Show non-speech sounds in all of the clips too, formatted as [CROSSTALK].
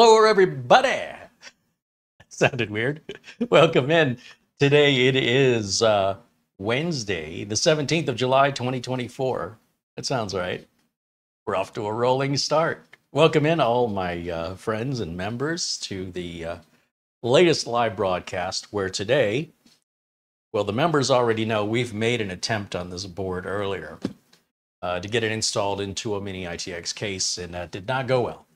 Hello, everybody. [LAUGHS] Sounded weird. [LAUGHS] Welcome in. Today it is uh, Wednesday, the 17th of July, 2024. That sounds right. We're off to a rolling start. Welcome in, all my uh, friends and members, to the uh, latest live broadcast where today, well, the members already know we've made an attempt on this board earlier uh, to get it installed into a mini ITX case, and that did not go well.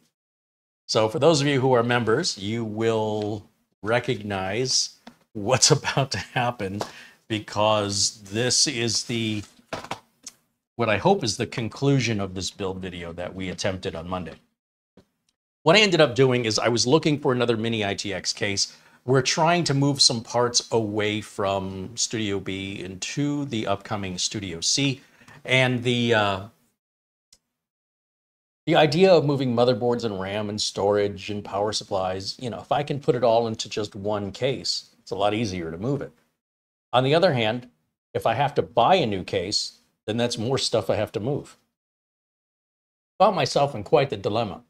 So, for those of you who are members, you will recognize what's [LAUGHS] about to happen because this is the what I hope is the conclusion of this build video that we attempted on Monday. What I ended up doing is I was looking for another mini ITX case. We're trying to move some parts away from Studio B into the upcoming Studio C. And the uh, the idea of moving motherboards and RAM and storage and power supplies, you know, if I can put it all into just one case, it's a lot easier to move it. On the other hand, if I have to buy a new case, then that's more stuff I have to move. Found myself in quite the dilemma.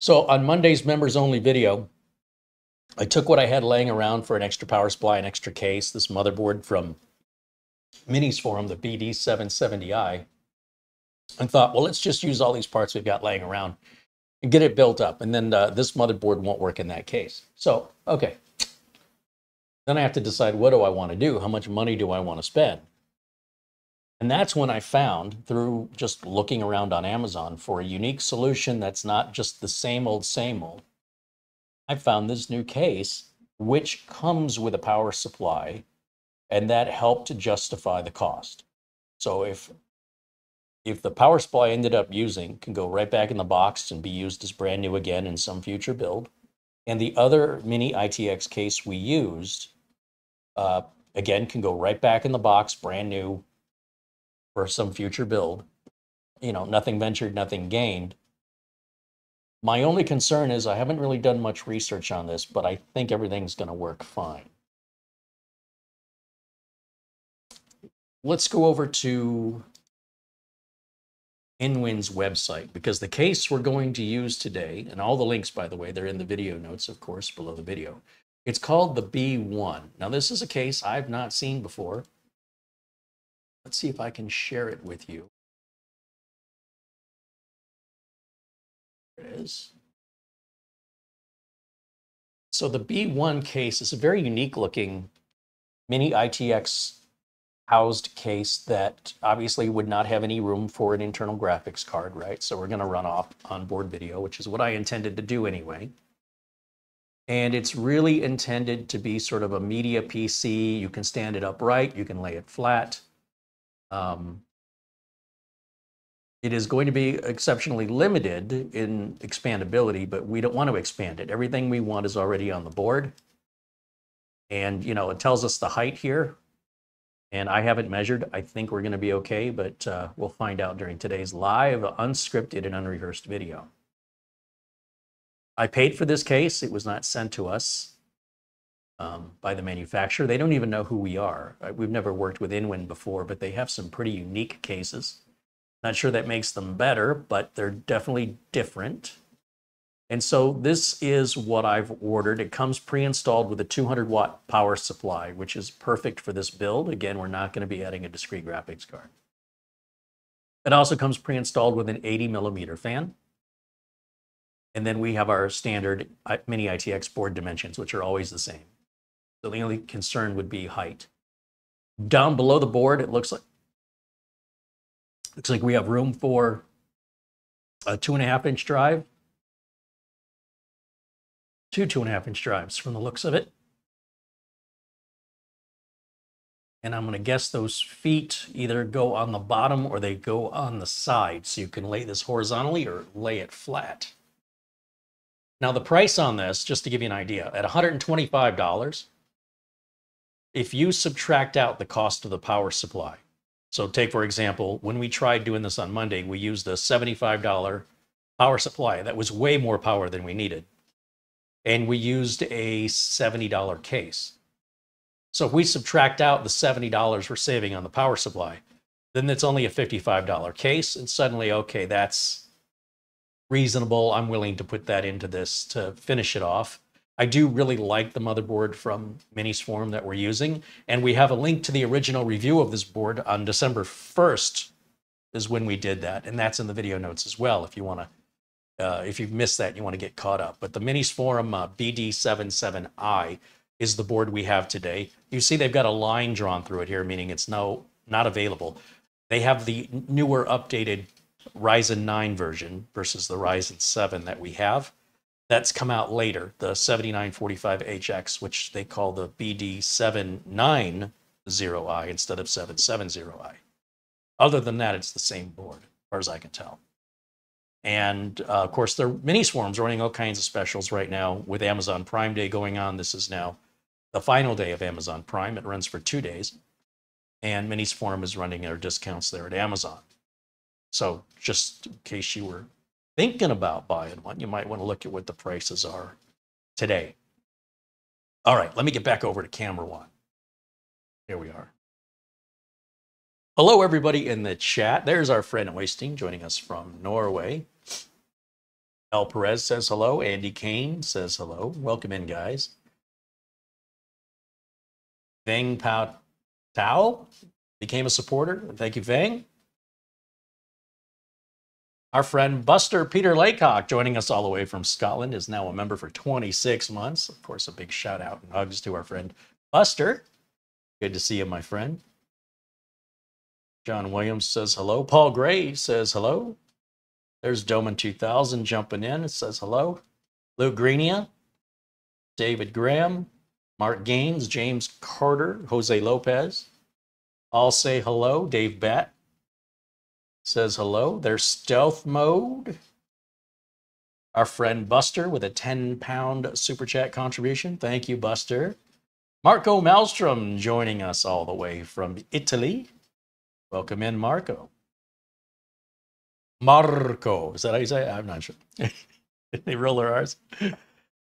So on Monday's members only video, I took what I had laying around for an extra power supply, an extra case, this motherboard from Minisforum, the BD770i, and thought, well, let's just use all these parts we've got laying around and get it built up. And then uh, this motherboard won't work in that case. So, okay. Then I have to decide what do I want to do? How much money do I want to spend? And that's when I found, through just looking around on Amazon for a unique solution that's not just the same old, same old, I found this new case, which comes with a power supply, and that helped to justify the cost. So if if the power supply ended up using can go right back in the box and be used as brand new again in some future build, and the other mini ITX case we used, uh, again, can go right back in the box, brand new, for some future build. You know, nothing ventured, nothing gained. My only concern is I haven't really done much research on this, but I think everything's going to work fine. Let's go over to Inwin's website because the case we're going to use today, and all the links, by the way, they're in the video notes, of course, below the video. It's called the B1. Now, this is a case I've not seen before. Let's see if I can share it with you. There it is. So the B1 case is a very unique looking mini ITX housed case that obviously would not have any room for an internal graphics card, right? So we're going to run off onboard video, which is what I intended to do anyway. And it's really intended to be sort of a media PC. You can stand it upright, you can lay it flat. Um, it is going to be exceptionally limited in expandability, but we don't want to expand it. Everything we want is already on the board. And, you know, it tells us the height here, and I haven't measured. I think we're going to be okay, but uh, we'll find out during today's live, unscripted and unrehearsed video. I paid for this case. It was not sent to us um, by the manufacturer. They don't even know who we are. We've never worked with Inwin before, but they have some pretty unique cases. Not sure that makes them better, but they're definitely different. And so this is what I've ordered. It comes pre-installed with a 200 watt power supply, which is perfect for this build. Again, we're not going to be adding a discrete graphics card. It also comes pre-installed with an 80 millimeter fan. And then we have our standard uh, mini ITX board dimensions, which are always the same. So the only concern would be height. Down below the board, it looks like looks like we have room for a two and a half inch drive two two and a half inch drives from the looks of it. And I'm going to guess those feet either go on the bottom or they go on the side. So you can lay this horizontally or lay it flat. Now the price on this, just to give you an idea, at $125, if you subtract out the cost of the power supply, so take for example, when we tried doing this on Monday, we used a $75 power supply. That was way more power than we needed and we used a $70 case. So if we subtract out the $70 we're saving on the power supply, then it's only a $55 case, and suddenly, okay, that's reasonable. I'm willing to put that into this to finish it off. I do really like the motherboard from Minisforum that we're using, and we have a link to the original review of this board on December 1st is when we did that, and that's in the video notes as well if you want to uh, if you've missed that, you want to get caught up. But the Minisforum uh, BD770i is the board we have today. You see they've got a line drawn through it here, meaning it's no not available. They have the newer updated Ryzen 9 version versus the Ryzen 7 that we have. That's come out later, the 7945HX, which they call the BD790i instead of 770i. Other than that, it's the same board, as far as I can tell. And uh, of course, their swarms running all kinds of specials right now with Amazon Prime Day going on. This is now the final day of Amazon Prime. It runs for two days. And Minisforum is running their discounts there at Amazon. So just in case you were thinking about buying one, you might want to look at what the prices are today. All right, let me get back over to camera one. Here we are. Hello, everybody in the chat. There's our friend Oystein joining us from Norway. El Perez says hello. Andy Kane says hello. Welcome in, guys. Vang Pao Tao became a supporter. Thank you, Vang. Our friend Buster Peter Laycock, joining us all the way from Scotland, is now a member for 26 months. Of course, a big shout out and hugs to our friend Buster. Good to see you, my friend. John Williams says hello. Paul Gray says hello. There's Doman 2000 jumping in. It says hello. Lou Greenia, David Graham, Mark Gaines, James Carter, Jose Lopez. All say hello. Dave Bat says hello. There's stealth mode. Our friend Buster with a 10 pound super chat contribution. Thank you, Buster. Marco Maelstrom joining us all the way from Italy. Welcome in, Marco. Marco. Is that how you say it? I'm not sure. [LAUGHS] they roll their R's.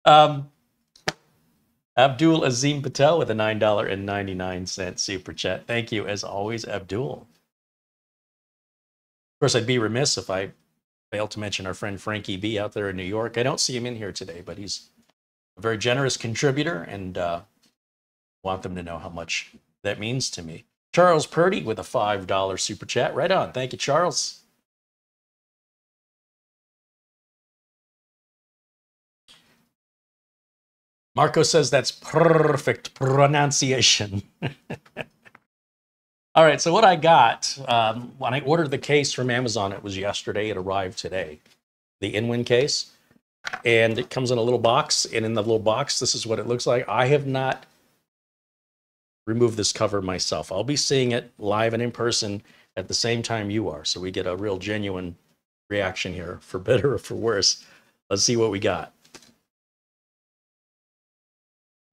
Um, Abdul Azim Patel with a $9.99 super chat. Thank you, as always, Abdul. Of course, I'd be remiss if I failed to mention our friend Frankie B out there in New York. I don't see him in here today, but he's a very generous contributor and uh, want them to know how much that means to me. Charles Purdy with a $5 super chat. Right on. Thank you, Charles. Marco says that's perfect pronunciation. [LAUGHS] All right, so what I got um, when I ordered the case from Amazon, it was yesterday. It arrived today, the InWin case, and it comes in a little box. And in the little box, this is what it looks like. I have not remove this cover myself. I'll be seeing it live and in person at the same time you are. So we get a real genuine reaction here, for better or for worse. Let's see what we got.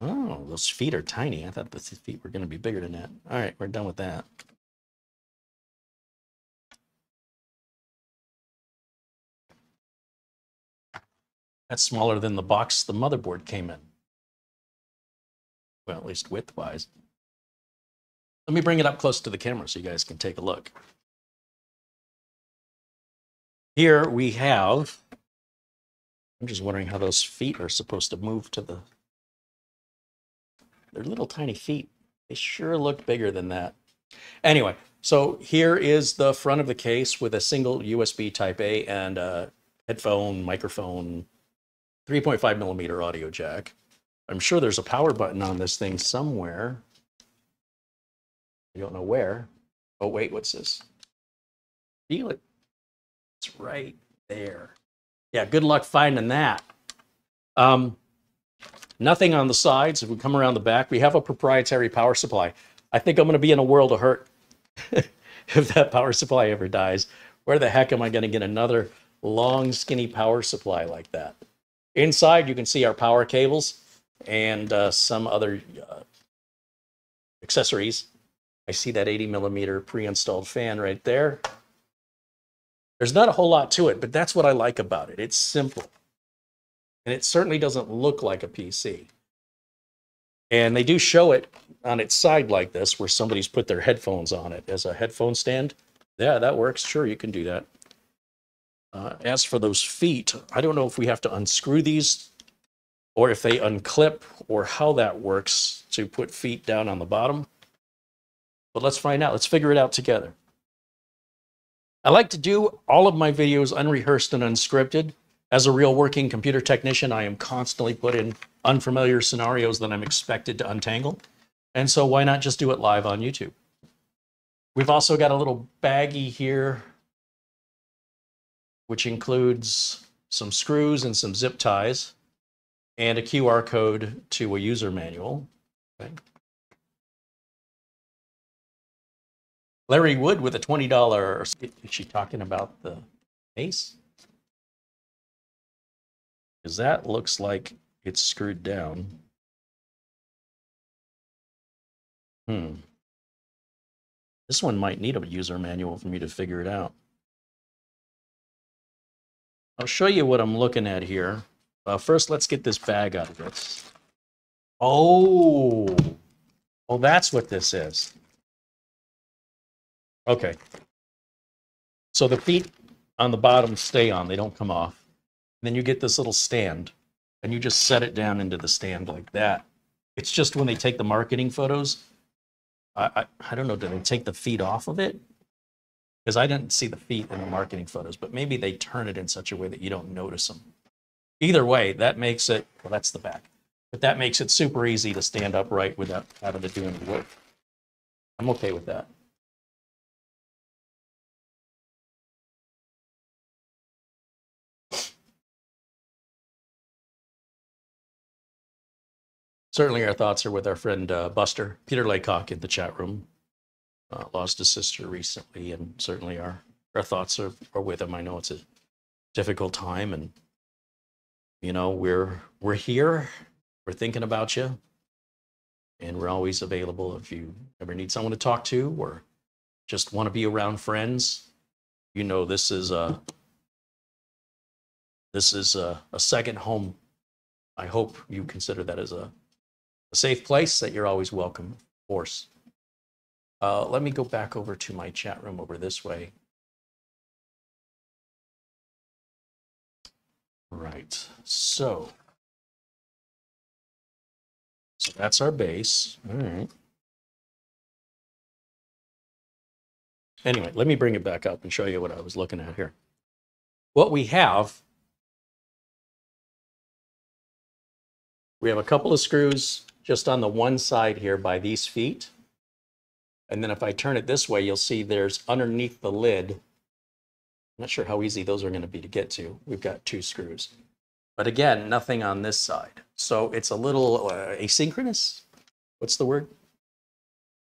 Oh, those feet are tiny. I thought the feet were going to be bigger than that. All right, we're done with that. That's smaller than the box the motherboard came in. Well, at least width-wise. Let me bring it up close to the camera so you guys can take a look. Here we have, I'm just wondering how those feet are supposed to move to the, they're little tiny feet. They sure look bigger than that. Anyway, so here is the front of the case with a single USB type A and a headphone, microphone, 3.5 millimeter audio jack. I'm sure there's a power button on this thing somewhere. Don't know where. Oh, wait, what's this? Feel it. It's right there. Yeah, good luck finding that. Um, nothing on the sides. If we come around the back, we have a proprietary power supply. I think I'm going to be in a world of hurt [LAUGHS] if that power supply ever dies. Where the heck am I going to get another long, skinny power supply like that? Inside, you can see our power cables and uh, some other uh, accessories I see that 80 millimeter pre-installed fan right there. There's not a whole lot to it, but that's what I like about it. It's simple. And it certainly doesn't look like a PC. And they do show it on its side like this, where somebody's put their headphones on it as a headphone stand. Yeah, that works. Sure, you can do that. Uh, as for those feet, I don't know if we have to unscrew these or if they unclip or how that works to put feet down on the bottom. But let's find out. Let's figure it out together. I like to do all of my videos unrehearsed and unscripted. As a real working computer technician, I am constantly put in unfamiliar scenarios that I'm expected to untangle. And so why not just do it live on YouTube? We've also got a little baggie here, which includes some screws and some zip ties and a QR code to a user manual. Okay. Larry Wood with a $20. Is she talking about the ace? Because that looks like it's screwed down. Hmm. This one might need a user manual for me to figure it out. I'll show you what I'm looking at here. Uh, first, let's get this bag out of this. Oh, well, that's what this is. Okay. So the feet on the bottom stay on, they don't come off. then you get this little stand, and you just set it down into the stand like that. It's just when they take the marketing photos, I, I, I don't know, do they take the feet off of it? Because I didn't see the feet in the marketing photos, but maybe they turn it in such a way that you don't notice them. Either way, that makes it, well, that's the back, but that makes it super easy to stand upright without having to do any work. I'm okay with that. Certainly, our thoughts are with our friend uh, Buster, Peter Laycock in the chat room. Uh, lost his sister recently, and certainly our, our thoughts are, are with him. I know it's a difficult time, and you know we're we're here, we're thinking about you, and we're always available if you ever need someone to talk to or just want to be around friends. You know this is a this is a, a second home. I hope you consider that as a a safe place that you're always welcome, of course. Uh, let me go back over to my chat room over this way. Right, so. So that's our base. All right. Anyway, let me bring it back up and show you what I was looking at here. What we have, we have a couple of screws just on the one side here by these feet. And then if I turn it this way, you'll see there's underneath the lid. I'm not sure how easy those are going to be to get to. We've got two screws. But again, nothing on this side. So it's a little uh, asynchronous. What's the word?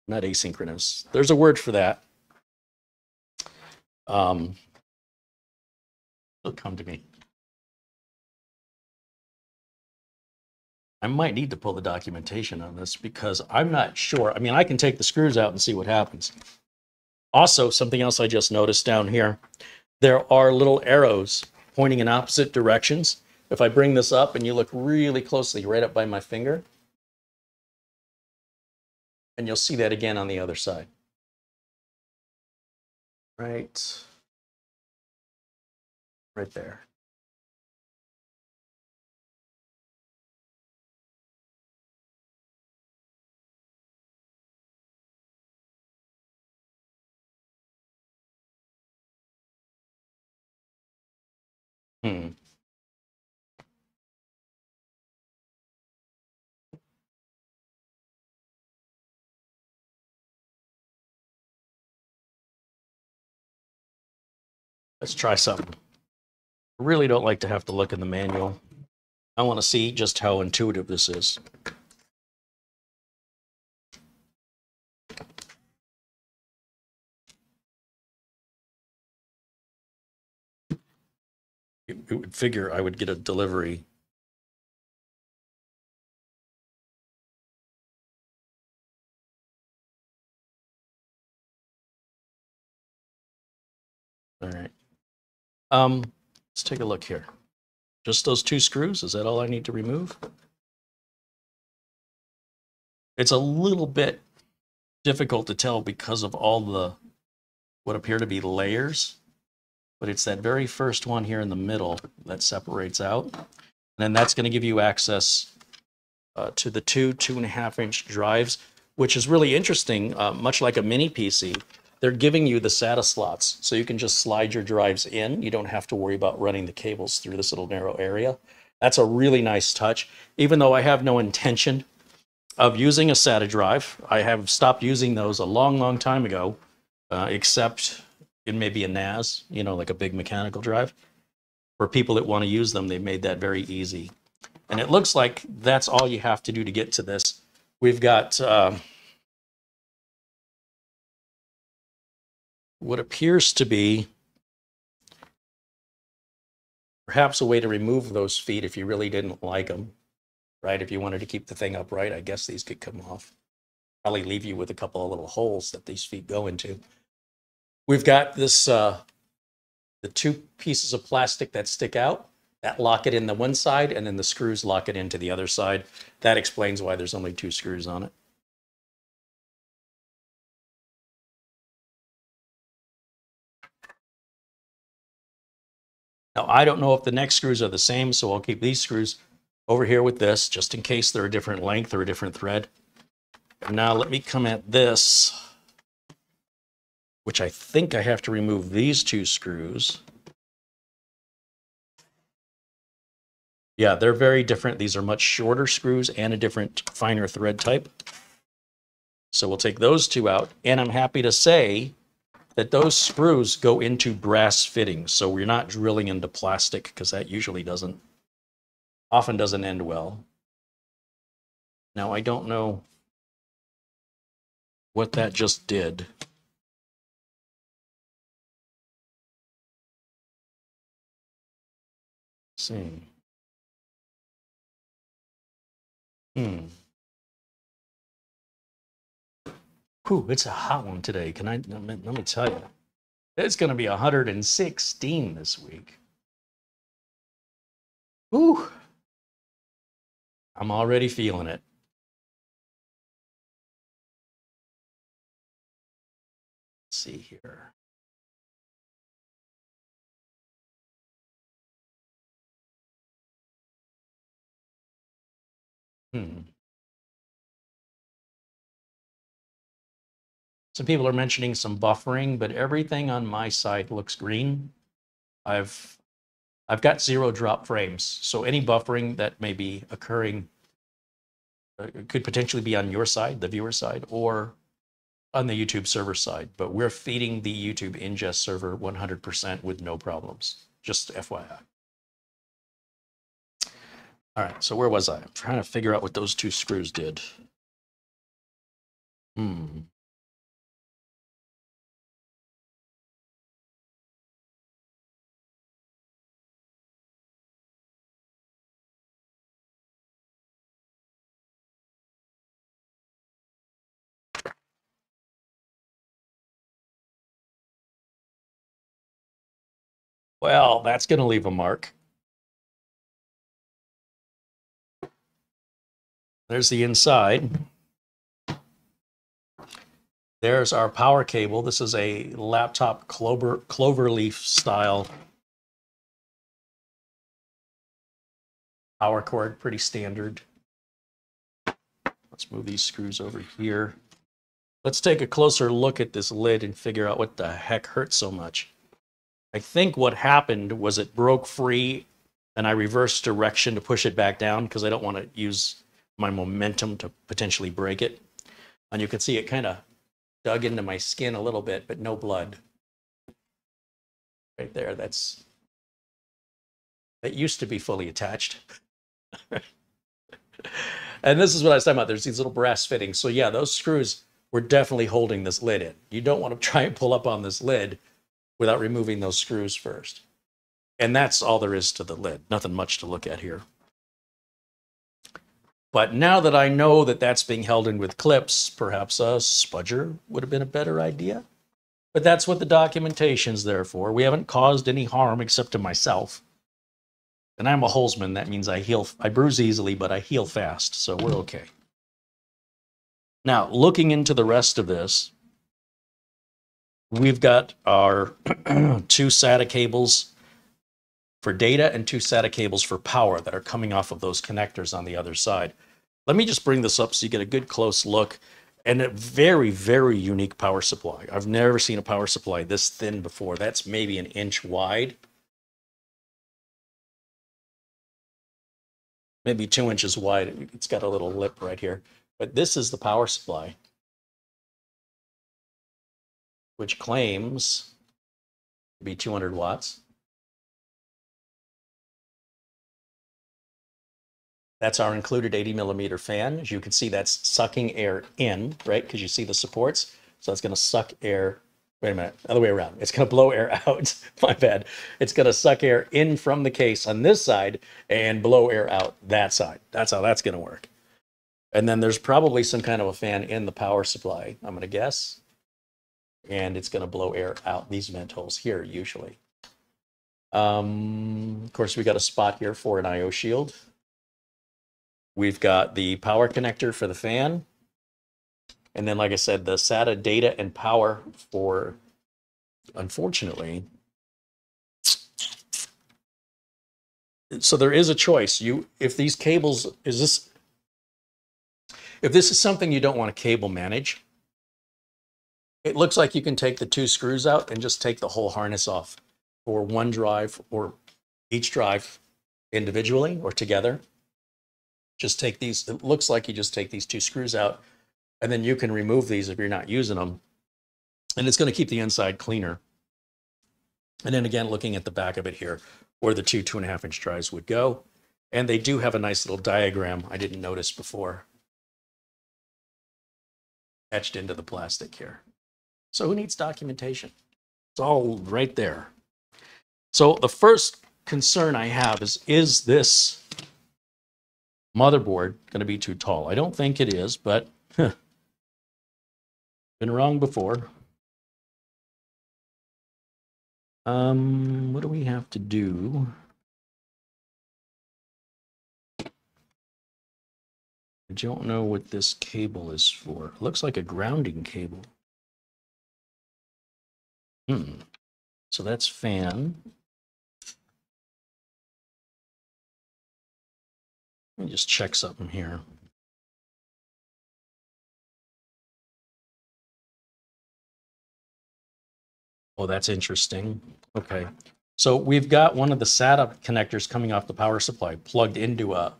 Not asynchronous. There's a word for that. Um, it'll come to me. I might need to pull the documentation on this because I'm not sure. I mean, I can take the screws out and see what happens. Also, something else I just noticed down here, there are little arrows pointing in opposite directions. If I bring this up and you look really closely right up by my finger, and you'll see that again on the other side. Right, right there. Hmm. Let's try something. I really don't like to have to look in the manual. I want to see just how intuitive this is. It would figure I would get a delivery. All right. Um, let's take a look here. Just those two screws, is that all I need to remove? It's a little bit difficult to tell because of all the what appear to be layers but it's that very first one here in the middle that separates out. And then that's going to give you access uh, to the two two and a half inch drives, which is really interesting. Uh, much like a mini PC, they're giving you the SATA slots, so you can just slide your drives in. You don't have to worry about running the cables through this little narrow area. That's a really nice touch. Even though I have no intention of using a SATA drive, I have stopped using those a long, long time ago, uh, except in maybe a NAS, you know, like a big mechanical drive. For people that want to use them, they've made that very easy. And it looks like that's all you have to do to get to this. We've got uh, what appears to be perhaps a way to remove those feet if you really didn't like them, right? If you wanted to keep the thing upright, I guess these could come off. Probably leave you with a couple of little holes that these feet go into. We've got this, uh, the two pieces of plastic that stick out that lock it in the one side and then the screws lock it into the other side. That explains why there's only two screws on it. Now, I don't know if the next screws are the same, so I'll keep these screws over here with this, just in case they're a different length or a different thread. Now let me come at this, which I think I have to remove these two screws. Yeah, they're very different. These are much shorter screws and a different finer thread type. So we'll take those two out. And I'm happy to say that those screws go into brass fittings. So we're not drilling into plastic because that usually doesn't, often doesn't end well. Now, I don't know what that just did. See. Hmm. Whew, it's a hot one today. Can I let me, let me tell you? It's going to be 116 this week. Ooh. I'm already feeling it. Let's see here. Hmm. Some people are mentioning some buffering, but everything on my side looks green. I've I've got zero drop frames, so any buffering that may be occurring uh, could potentially be on your side, the viewer side, or on the YouTube server side. But we're feeding the YouTube ingest server 100% with no problems. Just FYI. All right, so where was I? I'm trying to figure out what those two screws did. Hmm. Well, that's going to leave a mark. There's the inside. There's our power cable. This is a laptop clover, cloverleaf style power cord, pretty standard. Let's move these screws over here. Let's take a closer look at this lid and figure out what the heck hurt so much. I think what happened was it broke free and I reversed direction to push it back down because I don't want to use my momentum to potentially break it. And you can see it kind of dug into my skin a little bit, but no blood. Right there, that's, that used to be fully attached. [LAUGHS] and this is what I was talking about. There's these little brass fittings. So yeah, those screws were definitely holding this lid in. You don't want to [LAUGHS] try and pull up on this lid without removing those screws first. And that's all there is to the lid. Nothing much to look at here. But now that I know that that's being held in with clips, perhaps a spudger would have been a better idea. But that's what the documentation's there for. We haven't caused any harm except to myself. And I'm a Holzman. That means I heal, I bruise easily, but I heal fast. So we're okay. Now, looking into the rest of this, we've got our [CLEARS THROAT] two SATA cables for data and two SATA cables for power that are coming off of those connectors on the other side. Let me just bring this up so you get a good close look and a very, very unique power supply. I've never seen a power supply this thin before. That's maybe an inch wide. Maybe two inches wide. It's got a little lip right here. But this is the power supply, which claims to be 200 watts. That's our included 80 millimeter fan. As you can see, that's sucking air in, right? Because you see the supports. So it's going to suck air. Wait a minute, other way around. It's going [LAUGHS] to blow air out. [LAUGHS] My bad. It's going to suck air in from the case on this side and blow air out that side. That's how that's going to work. And then there's probably some kind of a fan in the power supply, I'm going to guess. And it's going to blow air out these vent holes here, usually. Um, of course, we got a spot here for an IO shield. We've got the power connector for the fan. And then, like I said, the SATA data and power for, unfortunately, so there is a choice. You, if these cables, is this, if this is something you don't want to cable manage, it looks like you can take the two screws out and just take the whole harness off for one drive or each drive individually or together just take these, it looks like you just take these two screws out and then you can remove these if you're not using them. And it's going to keep the inside cleaner. And then again, looking at the back of it here, where the two two and a half inch drives would go. And they do have a nice little diagram I didn't notice before etched into the plastic here. So who needs documentation? It's all right there. So the first concern I have is, is this motherboard going to be too tall? I don't think it is, but been wrong before. Um, what do we have to do? I don't know what this cable is for. It looks like a grounding cable. Hmm. So that's fan. Let me just check something here. Oh, that's interesting. Okay. So we've got one of the SATA connectors coming off the power supply plugged into a,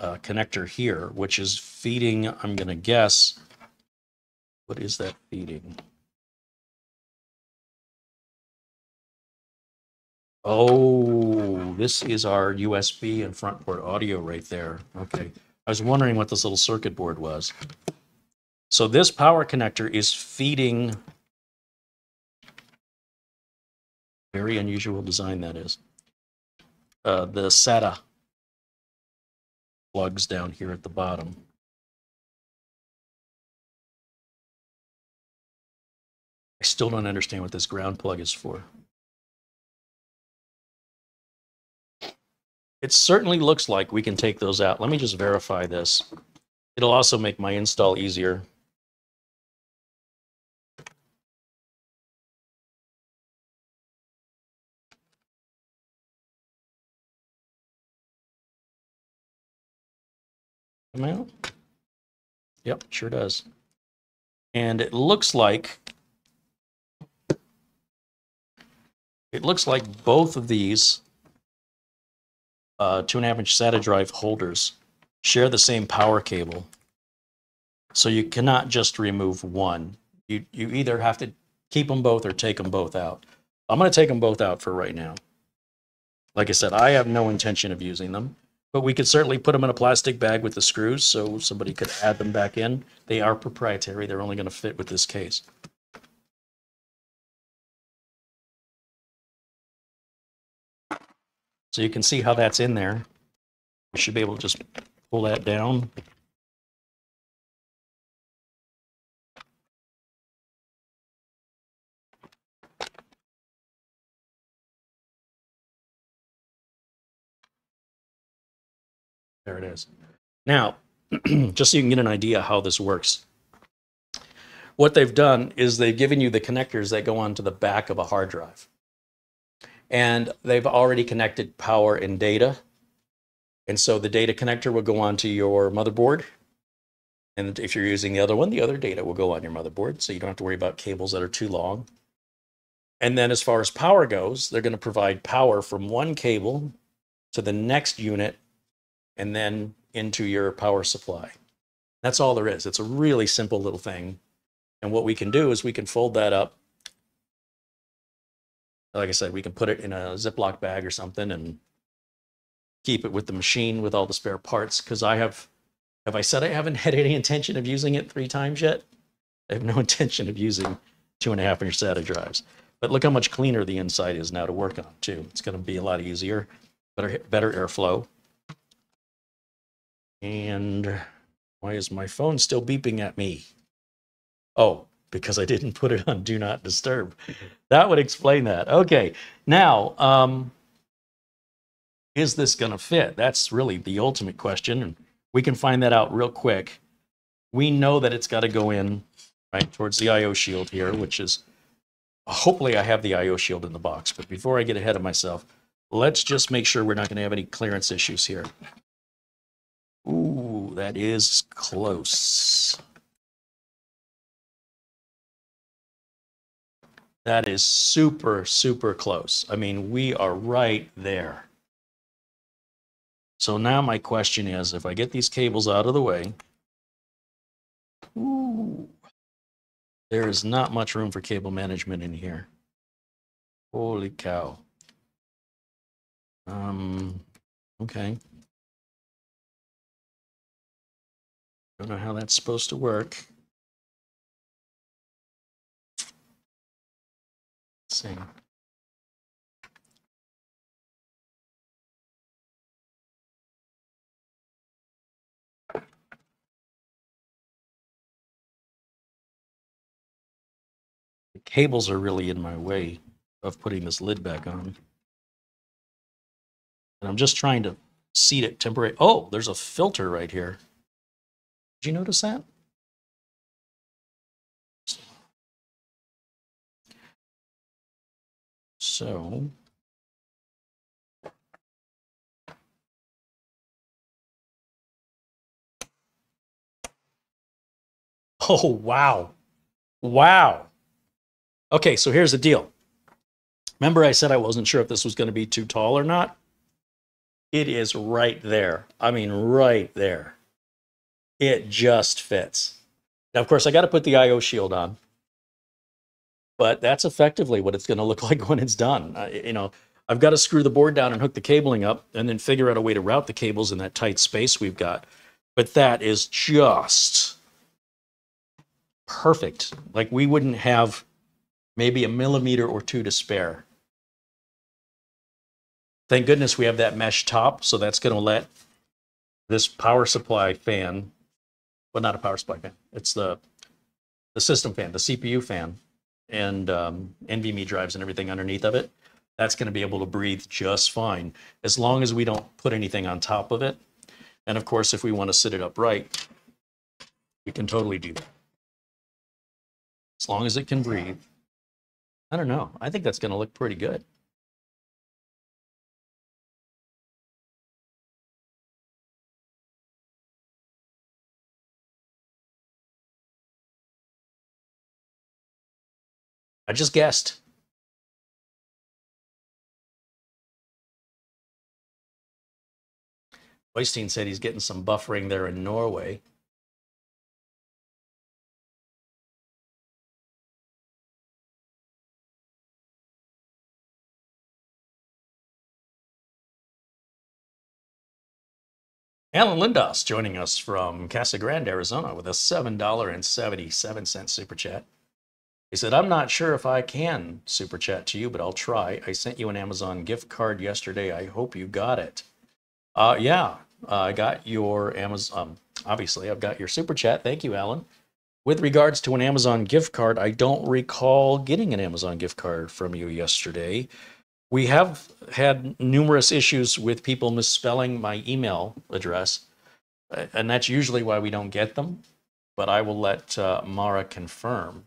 a connector here, which is feeding, I'm going to guess, what is that feeding? Oh, this is our USB and front port audio right there. Okay. I was wondering what this little circuit board was. So this power connector is feeding, very unusual design that is, uh, the SATA plugs down here at the bottom. I still don't understand what this ground plug is for. It certainly looks like we can take those out. Let me just verify this. It'll also make my install easier. Come out? Yep, sure does. And it looks like it looks like both of these uh, two and a half inch SATA drive holders share the same power cable. So you cannot just remove one. You, you either have to keep them both or take them both out. I'm going to take them both out for right now. Like I said, I have no intention of using them, but we could certainly put them in a plastic bag with the screws so somebody could add them back in. They are proprietary. They're only going to fit with this case. So you can see how that's in there. You should be able to just pull that down. There it is. Now, [CLEARS THROAT] just so you can get an idea how this works. what they've done is they've given you the connectors that go onto the back of a hard drive. And they've already connected power and data. And so the data connector will go onto your motherboard. And if you're using the other one, the other data will go on your motherboard. So you don't have to worry about cables that are too long. And then as far as power goes, they're going to provide power from one cable to the next unit and then into your power supply. That's all there is. It's a really simple little thing. And what we can do is we can fold that up. Like I said, we can put it in a Ziploc bag or something and keep it with the machine with all the spare parts. Because I have, have I said I haven't [LAUGHS] had any intention of using it three times yet? I have no [LAUGHS] intention of using two and a half inch SATA drives. But look how much cleaner the inside is now to work on too. It's going to be a lot easier, better better airflow. And why is my phone still beeping at me? Oh, because I didn't put it on do not disturb. That would explain that. Okay, now, um, is this going to fit? That's really the ultimate question. And we can find that out real quick. We know that it's got to go in right towards the IO shield here, which is hopefully I have the IO shield in the box. But before I get ahead of myself, let's just make sure we're not going to have any clearance issues here. Ooh, that is close. That is super, super close. I mean, we are right there. So now my question is, if I get these cables out of the way, ooh, there is not much room for cable management in here. Holy cow. Um, okay. Don't know how that's supposed to work. See. The cables are really in my way of putting this lid back on. And I'm just trying to seat it temporarily. Oh, there's a filter right here. Did you notice that? So [LAUGHS] Oh, wow. Wow. Okay, so here's the deal. Remember I said I wasn't sure if this was going to be too tall or not? It is right there. I mean, right there. It just fits. Now, of course, I got to put the IO shield on, but that's effectively what it's going to look [LAUGHS] like when it's done. I, you know, I've got to screw the board down and hook the cabling up and then figure out a way to route the cables in that tight space we've got. But that is just perfect. Like we wouldn't have maybe a millimeter or two to spare. Thank goodness we have that mesh top, so that's going to let this power supply fan well, not a power supply fan. It's the the system fan, the CPU fan, and um, NVMe drives and everything underneath of it. That's going to be able to breathe just fine as long as we don't put anything on top of it. And of course, if we want to sit it upright, we can totally do that. As long as it can breathe. I don't know. I think that's going to look pretty good. I just guessed. Oystein said he's getting some buffering there in Norway. Alan Lindos joining us from Casa Grande, Arizona with a $7.77 super chat. He said, I'm not sure if I can super chat to you, but I'll try. I sent you an Amazon gift card yesterday. I hope you got it. Uh, yeah, uh, I got your Amazon. Um, obviously, I've got your super chat. Thank you, Alan. With regards to an Amazon gift card, I don't recall getting an Amazon gift card from you yesterday. We have had numerous issues with people misspelling my email address, and that's usually why we don't get them. but I will let uh, Mara confirm.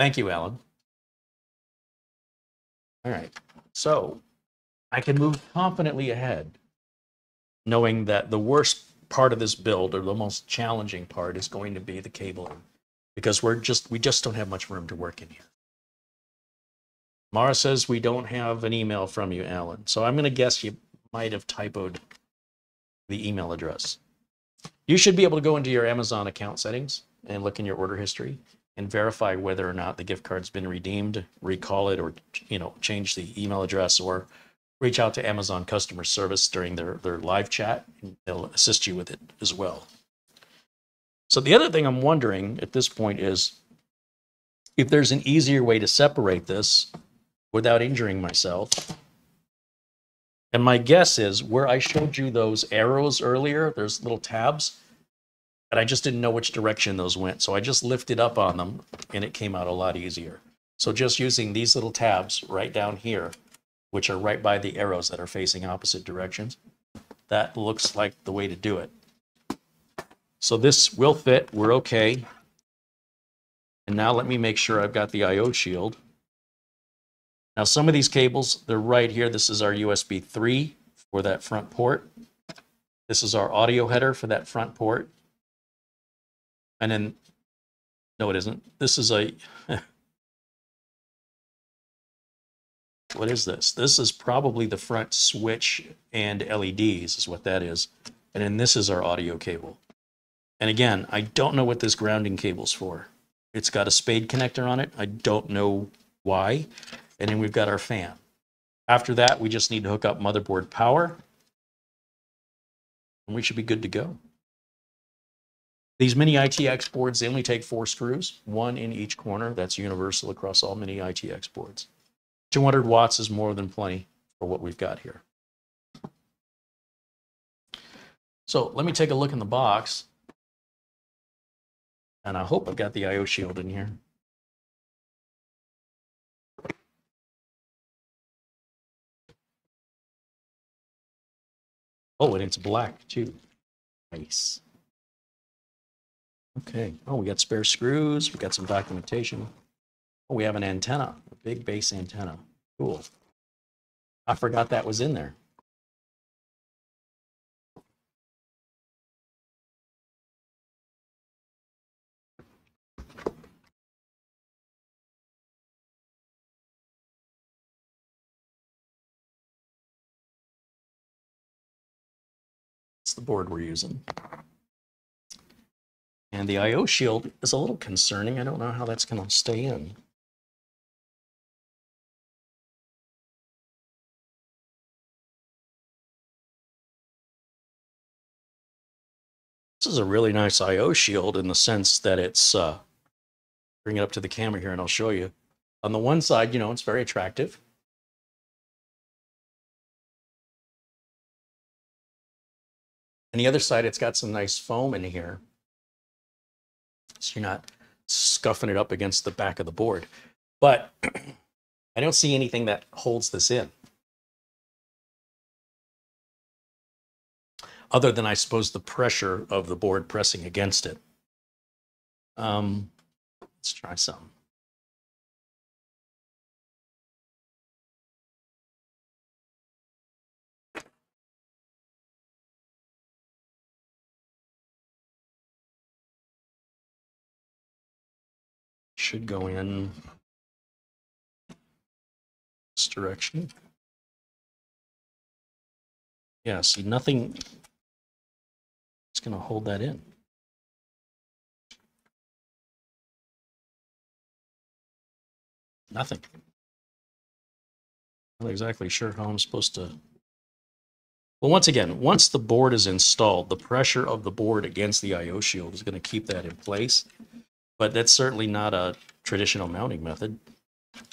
Thank you, Alan. All right, so I can move confidently ahead, knowing that the worst part of this build, or the most challenging part, is going to be the cabling, because we're just we just don't have much room to work in here. Mara says we don't have an email from you, Alan. So I'm going to guess you might have typoed the email address. You should be able to go into your Amazon account settings and look in your order history and verify whether or not the gift card's been redeemed, recall it, or you know change the email address, or reach out to Amazon customer service during their their live chat, and they'll assist you with it as well. So the other thing I'm wondering at this point is if there's an easier way to separate this without injuring myself. And my guess is where I showed you those arrows earlier, there's little tabs, I just didn't know which direction those went. So I just lifted up on them and it came out a lot easier. So just using these little tabs right down here, which are right by the arrows that are facing opposite directions, that looks like the way to do it. So this will fit, we're okay. And now let me make sure I've got the IO shield. Now, some of these cables, they're right here. This is our USB 3 for that front port. This is our audio header for that front port. And then, no, it isn't. This is a, [LAUGHS] what is this? This is probably the front switch and LEDs is what that is. And then this is our audio cable. And again, I don't know what this grounding cable's for. It's got a spade connector on it. I don't know why. And then we've got our fan. After that, we just need to hook up motherboard power. And we should be good to go. These mini ITX boards, they only take four screws, one in each corner. That's universal across all mini ITX boards. 200 watts is more than plenty for what we've got here. So let me take a look in the box. And I hope I've got the IO shield in here. Oh, and it's black too. Nice. Okay. Oh, we got spare screws. We got some documentation. Oh, we have an antenna, a big base antenna. Cool. I forgot that was in there. It's the board we're using. And the IO shield is a little concerning. I don't know how that's going to stay in. This is a really nice IO shield in the sense that it's, uh, bring it up to the camera here and I'll show you. On the one side, you know, it's very attractive. And the other side, it's got some nice foam in here. So you're not scuffing it up against the back of the board. But [CLEARS THROAT] I don't see anything that holds this in. Other than, I suppose, the pressure of the board pressing against it. Um, let's try some. Should go in this direction. Yeah, see, nothing is going to hold that in. Nothing. Not exactly sure how I'm supposed to. Well, once again, once the board is installed, the pressure of the board against the IO shield is going to keep that in place. But that's certainly not a traditional mounting method. Let's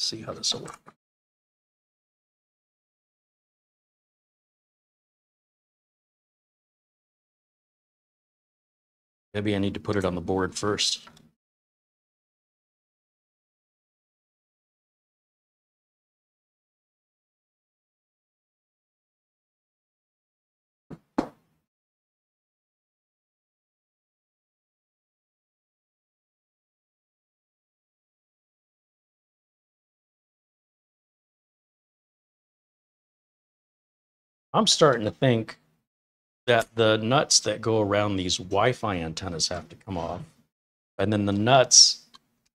See how this will work. Maybe I need to put it on the board first. I'm starting to think that the nuts that go around these Wi-Fi antennas have to come off, and then the nuts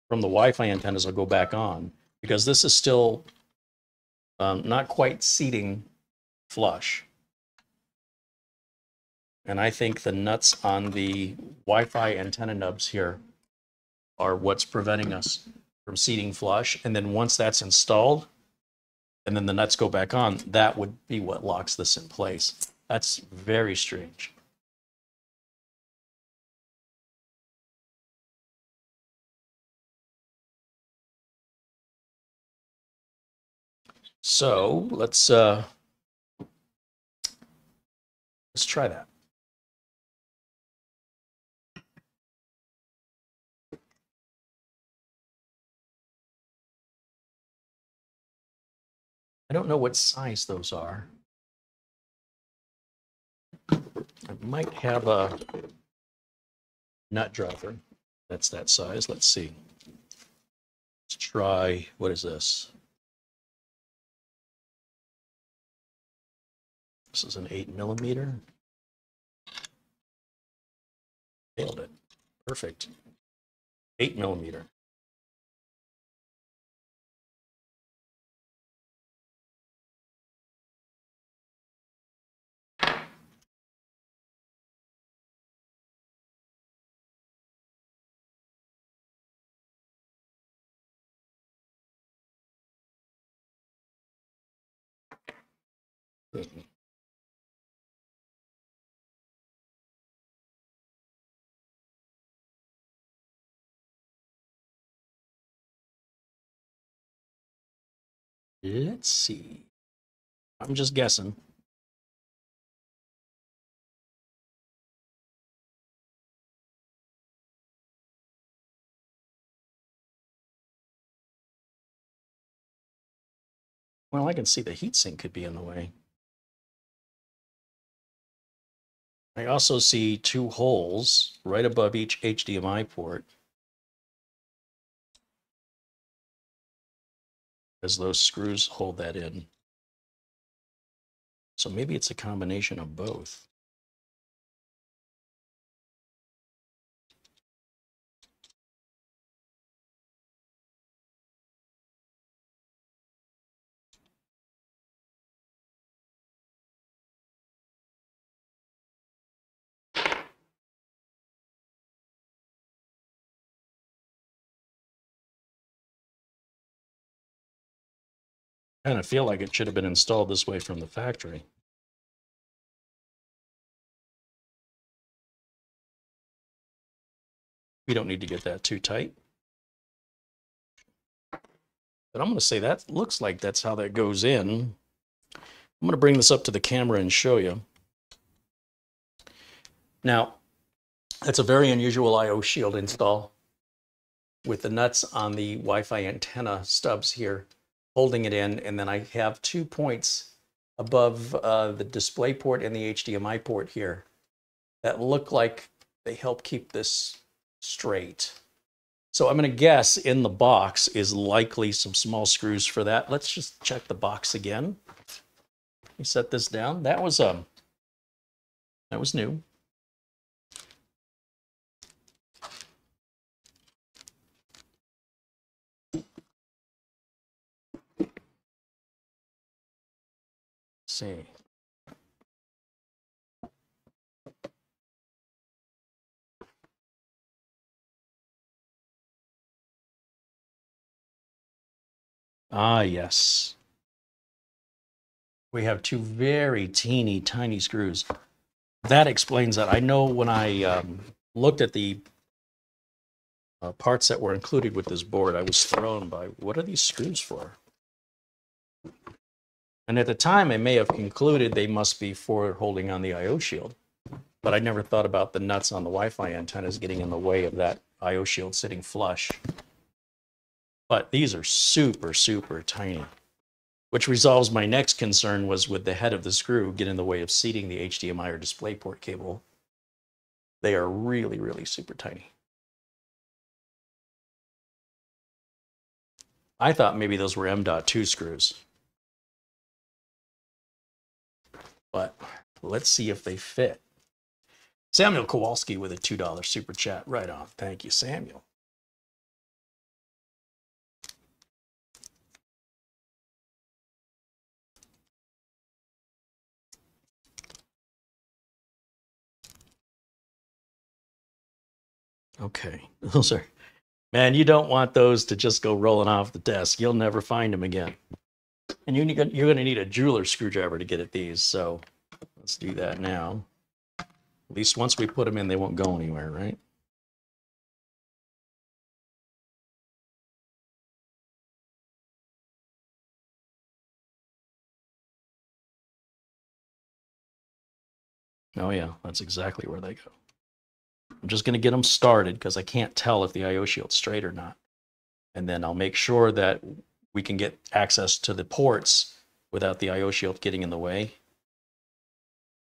from the Wi-Fi antennas will go back on because this is still um, not quite seating flush. And I think the nuts on the Wi-Fi antenna nubs here are what's preventing us from seating flush. And then once that's installed, and then the nuts go back on, that would be what locks this in place. That's very strange. So let's uh, let's try that. I don't know what size those are. I might have a nut driver that's that size. Let's see. Let's try, what is this? This is an eight millimeter. Nailed it. Perfect. Eight millimeter. Let's see. I'm just guessing. Well, I can see the heatsink could be in the way. I also see two holes right above each HDMI port. As those screws hold that in. So maybe it's a combination of both. Kind of feel like it should have been installed this way from the factory. We don't need to get that too tight. But I'm going to say that looks like that's how that goes in. I'm going to bring this up to the camera and show you. Now, that's a very unusual I.O. shield install with the nuts on the Wi-Fi antenna stubs here holding it in, and then I have two points above uh, the display port and the HDMI port here that look like they help keep this straight. So I'm going to guess in the box is likely some small screws for that. Let's just check the box again. Let me set this down. That was um that was new. See. Ah, yes. We have two very teeny tiny screws. That explains that. I know when I um, looked at the uh, parts that were included with this board, I was thrown by what are these screws for? And at the time, I may have concluded they must be for holding on the IO shield. But I never thought about the nuts on the Wi-Fi antennas getting in the way of that IO shield sitting flush. But these are super, super tiny. Which resolves my next concern was with the head of the screw get in the way of seating the HDMI or DisplayPort cable. They are really, really super tiny. I thought maybe those were M.2 screws. But let's see if they fit. Samuel Kowalski with a $2 super chat. Right on. Thank you, Samuel. Okay, [LAUGHS] oh, those are, man, you don't want those to just go rolling off the desk. You'll never find them again. And you need, you're going to need a jeweler screwdriver to get at these. So let's do that now. At least once we put them in, they won't go anywhere, right? Oh yeah, that's exactly where they go. I'm just going to get them started because I can't tell if the IO shield's straight or not. And then I'll make sure that we can get access to the ports without the IO shield getting in the way.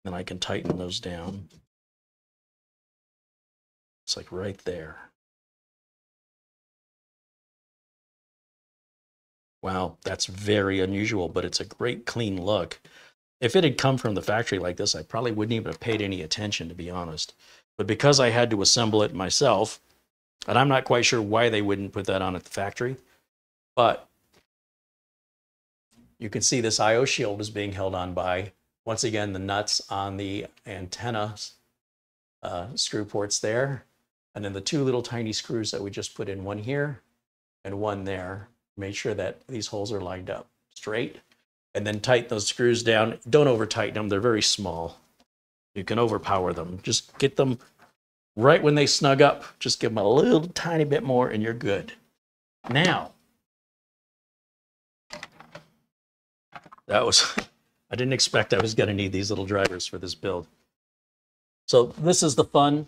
Then I can tighten those down. It's like right there. Wow, that's very unusual, but it's a great clean look. If it had come from the factory like this, I probably wouldn't even have paid any attention, to be honest. But because I had to assemble it myself, and I'm not quite sure why they wouldn't put that on at the factory, but you can see this IO shield is being held on by, once again, the nuts on the antenna uh, screw ports there. And then the two little tiny screws that we just put in, one here and one there. Make sure that these holes are lined up straight. And then tighten those screws down. Don't over tighten them, they're very small. You can overpower them. Just get them right when they snug up. Just give them a little tiny bit more and you're good. Now, that was, [LAUGHS] I didn't expect I was going to need these little drivers for this build. So this is the fun,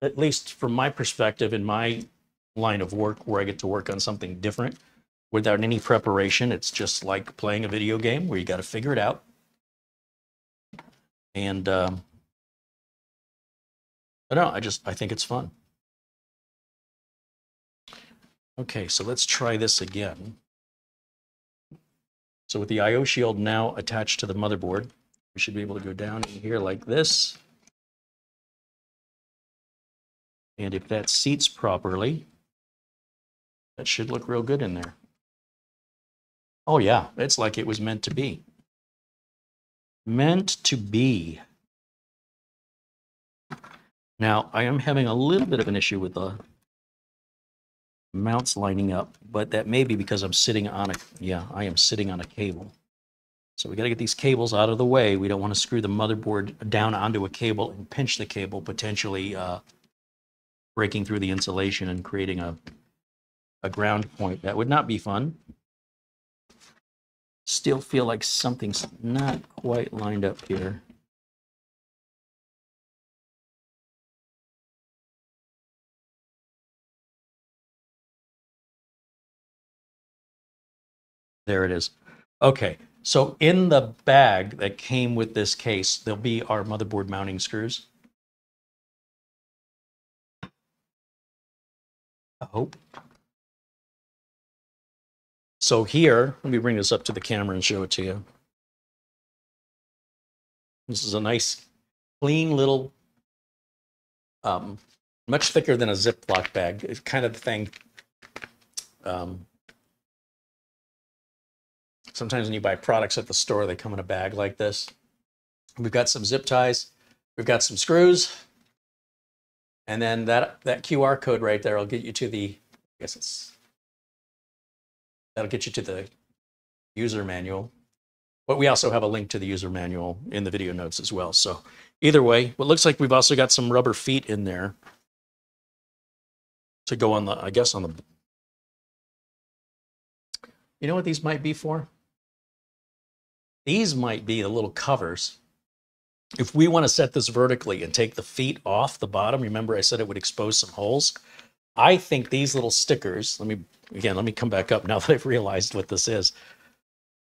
at least from my perspective in my line of work where I get to work on something different without any preparation. It's just like playing a video game where you got to figure it out. And um, I don't know, I just, I think it's fun. Okay, so let's try this again. So with the IO shield now attached to the motherboard, we should be able to go down in here like this. And if that seats properly, that should look real good in there. Oh yeah, it's like it was meant to be. Meant to be. Now, I am having a little bit of an issue with the mounts lining up, but that may be because I'm sitting on a, yeah, I am sitting on a cable. So we got to get these cables out of the way. We don't want to screw the motherboard down onto a cable and pinch the cable, potentially uh, breaking through the insulation and creating a, a ground point. That would not be fun. Still feel like something's not quite lined up here. There it is. Okay, so in the bag that came with this case, there'll be our motherboard mounting screws. I hope. So here, let me bring this up to the camera and show it to you. This is a nice, clean little, um, much thicker than a Ziploc bag. It's kind of the thing um, Sometimes when you buy products at the store, they come in a bag like this. We've got some zip ties. We've got some screws. And then that, that QR code right there will get you to the, I guess it's, that'll get you to the user manual. But we also have a link to the user manual in the video notes as well. So either way, what looks like we've also got some rubber feet in there to go on the, I guess on the, you know what these might be for? These might be the little covers. If we want to set this vertically and take the feet off the bottom, remember I said it would expose some holes. I think these little stickers, let me, again, let me come back up [LAUGHS] now that I've realized what this is.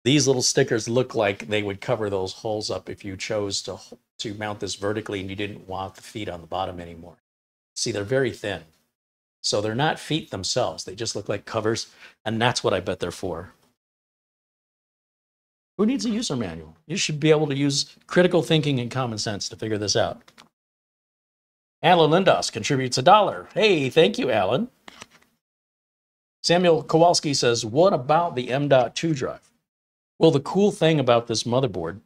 These little stickers look like they would cover those holes up if you chose to, to mount this vertically and you didn't want the feet on the bottom anymore. See, they're very thin. So they're not feet themselves. They just look like covers. And that's what I bet they're for. Who needs a user manual? You should be able to use critical thinking and common sense to figure this out. Alan Lindos contributes a dollar. Hey, thank you, Alan. Samuel Kowalski says, What about the M.2 drive? Well, the cool thing about this motherboard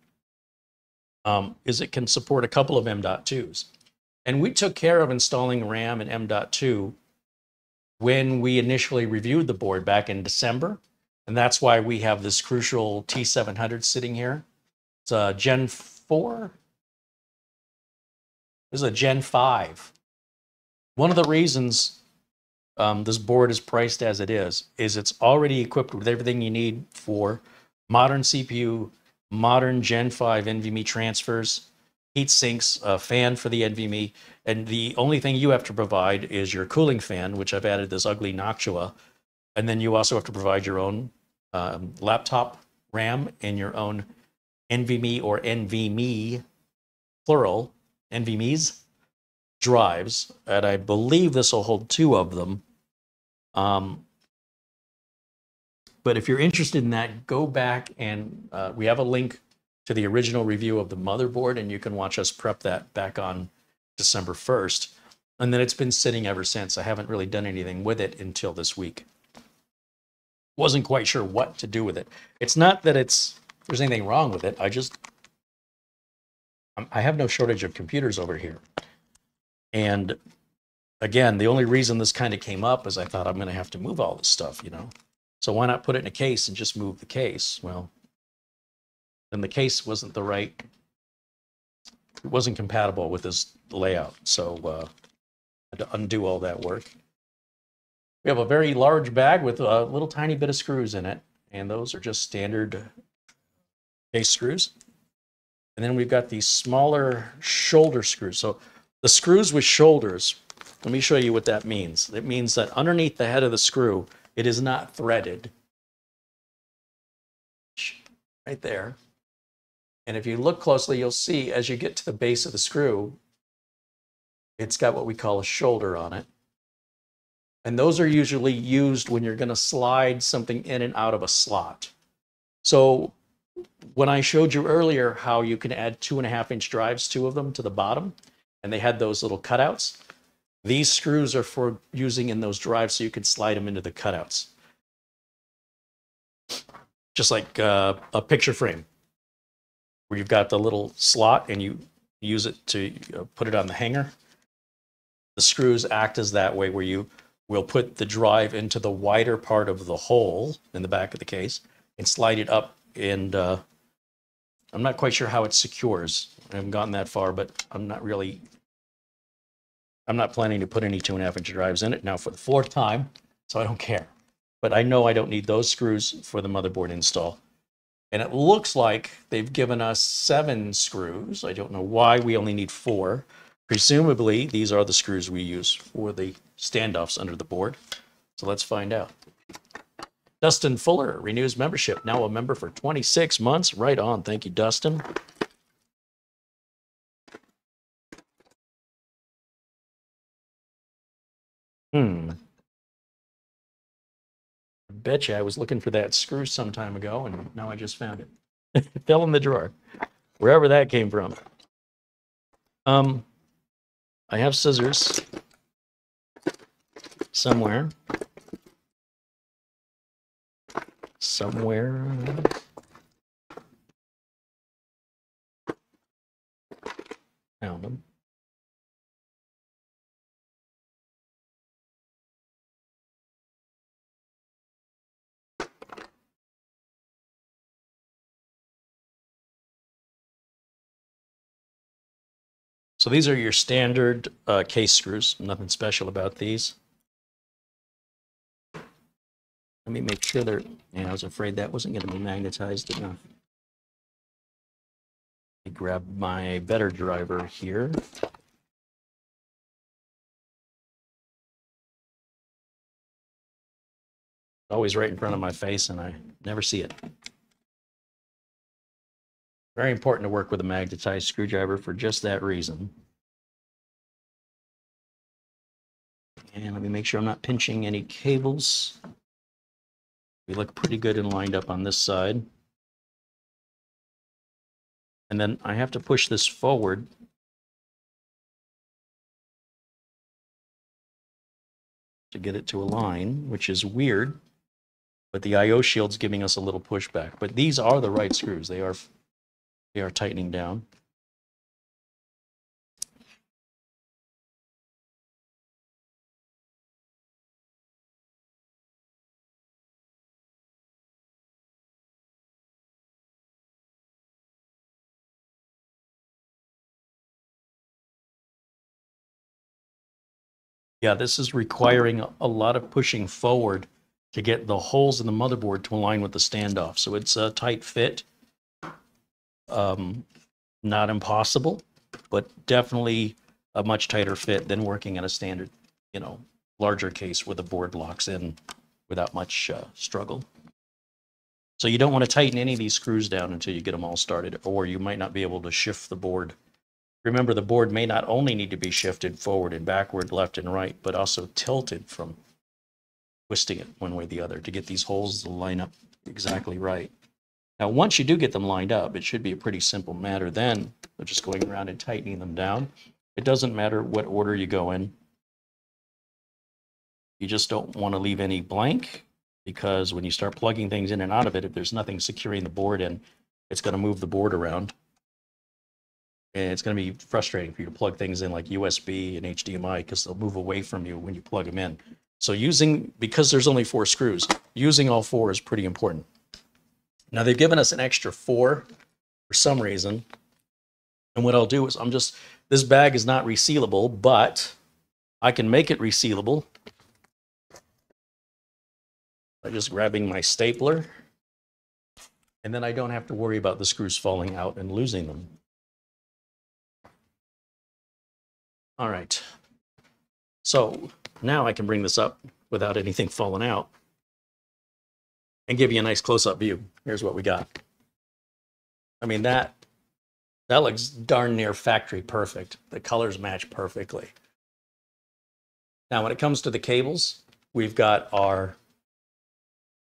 um, is it can support a couple of M.2s. And we took care of installing RAM and M.2 when we initially reviewed the board back in December. And that's why we have this crucial T700 sitting here. It's a Gen 4. This is a Gen 5. One of the reasons um, this board is priced as it is, is it's already equipped with everything you need for modern CPU, modern Gen 5 NVMe transfers, heat sinks, a fan for the NVMe, and the only thing you have to provide is your cooling fan, which I've added this ugly Noctua, and then you also have to provide your own um, laptop RAM and your own NVMe or NVMe, plural, NVMe's drives, and I believe this will hold two of them. Um, but if you're interested in that, go back and uh, we have a link to the original review of the motherboard, and you can watch us prep that back on December 1st. And then it's been sitting ever since. I haven't really done anything with it until this week. Wasn't quite sure what to do with it. It's not that it's there's anything wrong with it. I just I'm- have no shortage of computers over here. And again, the only reason this kind of came up is I thought I'm going to have to move all this stuff, you know. So why not put it in a case and just move the case? Well, then the case wasn't the right, it wasn't compatible with this layout. So uh, I had to undo all that work. We have a very large bag with a little tiny bit of screws in it, and those are just standard case screws. And then we've got these smaller shoulder screws. So the screws with shoulders, let me show you what that means. It means that underneath the head of the screw, it is not threaded. Right there. And if you look closely, you'll see as you get to the base of the screw, it's got what we call a shoulder on it. And those are usually used when you're going to slide something in and out of a slot. So when I showed you earlier how you can add two and a half inch drives, two of them to the bottom, and they had those little cutouts, these screws are for using in those drives so you can slide them into the cutouts. Just like uh, a picture frame where you've got the little slot and you use it to uh, put it on the hanger. The screws act as that way where you will put the drive into the wider part of the hole in the back of the case and slide it up and uh, I'm not quite sure how it secures. I haven't gotten that far, but I'm not really I'm not planning to put any two and a half inch drives in it now for the fourth time, so I don't care. But I know I don't need those screws for the motherboard install. And it looks like they've given us seven screws. I don't know why we only need four. Presumably, these are the screws we use for the standoffs under the board. So let's find out. Dustin Fuller renews membership, now a member for 26 months. Right on. Thank you, Dustin. Hmm. I bet you I was looking for that screw some time ago and now I just found it. it [LAUGHS] fell in the drawer, wherever that came from. Um, I have scissors somewhere. Somewhere. Found them. So these are your standard uh, case screws. Nothing special about these. Let me make sure they're. I was afraid that wasn't going to be magnetized enough. Let me grab my better driver here. Always right in front of my face, and I never see it. Very important to work with a magnetized screwdriver for just that reason. And let me make sure I'm not pinching any cables. We look pretty good and lined up on this side. And then I have to push this forward. To get it to align, which is weird. But the IO shield's giving us a little pushback. But these are the right screws. They are they are tightening down. Yeah, this is requiring a lot of pushing forward to get the holes in the motherboard to align with the standoff. So it's a tight fit. Um, not impossible, but definitely a much tighter fit than working in a standard, you know, larger case where the board locks in without much uh, struggle. So you don't want to tighten any of these screws down until you get them all started, or you might not be able to shift the board Remember, the board may not only need to be shifted forward and backward, left and right, but also tilted from twisting it one way or the other to get these holes to line up exactly right. Now, once you do get them lined up, it should be a pretty simple matter then of just going around and tightening them down. It doesn't matter what order you go in. You just don't want to leave any blank because when you start plugging things in and out of it, if there's nothing securing the board in, it's going to move the board around and it's going to be frustrating for you to plug things in like USB and HDMI because they'll move away from you when you plug them in. So using, because there's only four screws, using all four is pretty important. Now they've given us an extra four for some reason. And what I'll do is I'm just, this bag is not resealable, but I can make it resealable by just grabbing my stapler. And then I don't have to worry about the screws falling out and losing them. All right. So now I can bring this up without anything falling out and give you a nice close-up view. Here's what we got. I mean, that, that looks darn near factory perfect. The colors match perfectly. Now, when it comes to the cables, we've got our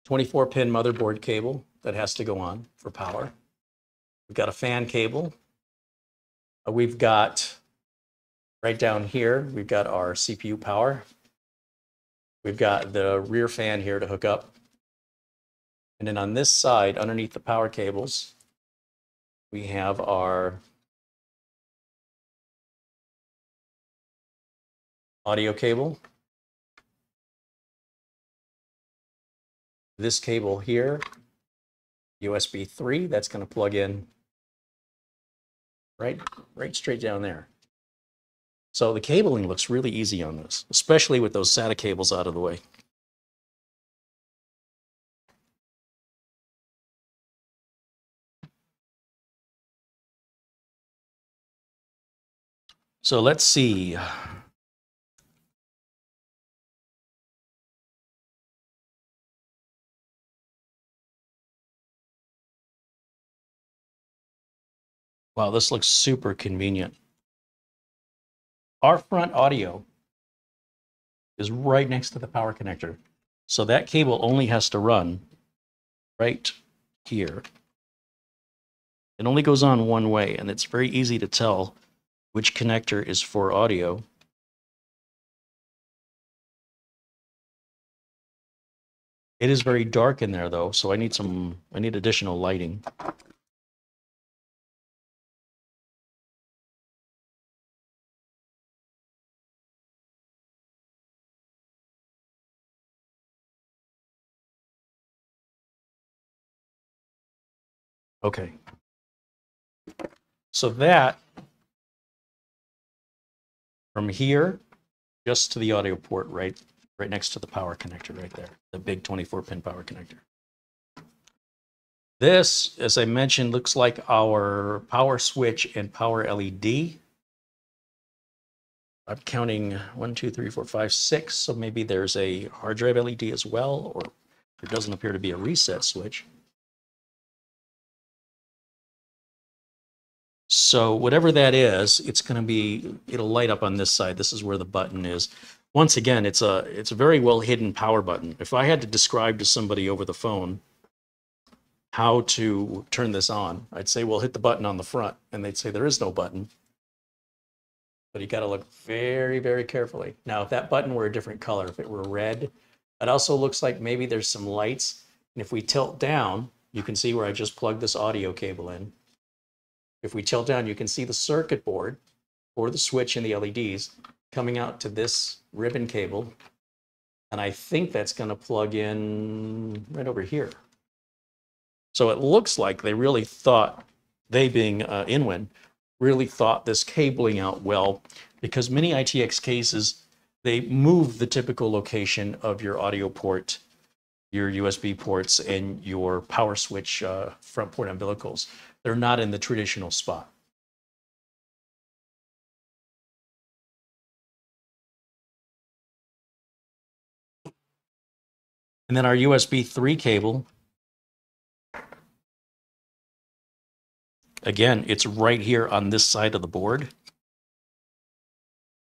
24 pin motherboard cable that has to go on for power. We've got a fan cable. Uh, we've got Right down here, we've got our CPU power. We've got the rear fan here to hook up. And then on this side, underneath the power cables, we have our audio cable. This cable here, USB 3, that's going to plug in right, right straight down there. So the cabling looks really easy on this, especially with those SATA cables out of the way. So let's see. Wow, this looks super convenient. Our front audio is right next to the power connector. So that cable only has to run right here. It only goes on one way, and it's very easy to tell which connector is for audio. It is very dark in there though, so I need some, I need additional lighting. Okay. So that, from here, just to the audio port, right, right next to the power connector right there, the big 24 pin power connector. This, as I mentioned, looks like our power switch and power LED. I'm counting one, two, three, four, five, six. So maybe there's a hard drive LED as well, or there doesn't appear to be a reset switch. So whatever that is, it's going to be, it'll light up on this side. This is where the button is. Once again, it's a, it's a very well hidden power button. If I had to describe to somebody over the phone how to turn this on. I'd say, well, hit the button on the front. And they'd say, there is no button. But you got to look very, very carefully. Now, if that button were a different color, if it were red, it also looks like maybe there's some lights. And if we tilt down, you can see where I just plugged this audio cable in. If we tilt down, you can see the circuit board or the switch and the LEDs coming out to this ribbon cable. And I think that's going to plug in right over here. So it looks like they really thought, they being uh, Inwin, really thought this cabling out well because mini ITX cases, they move the typical location of your audio port, your USB ports, and your power switch uh, front port umbilicals. They're not in the traditional spot. And then our USB 3 cable Again, it's right here on this side of the board.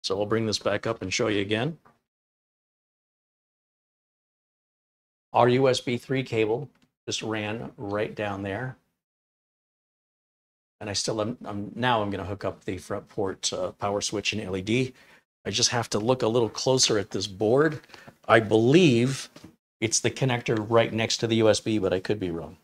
So I'll bring this back up and show you again. Our USB 3 cable just ran right down there. And I still am, I'm, now I'm going to hook up the front port uh, power switch and LED. I just have to look a little closer at this board. I believe it's the connector right next to the USB, but I could be wrong.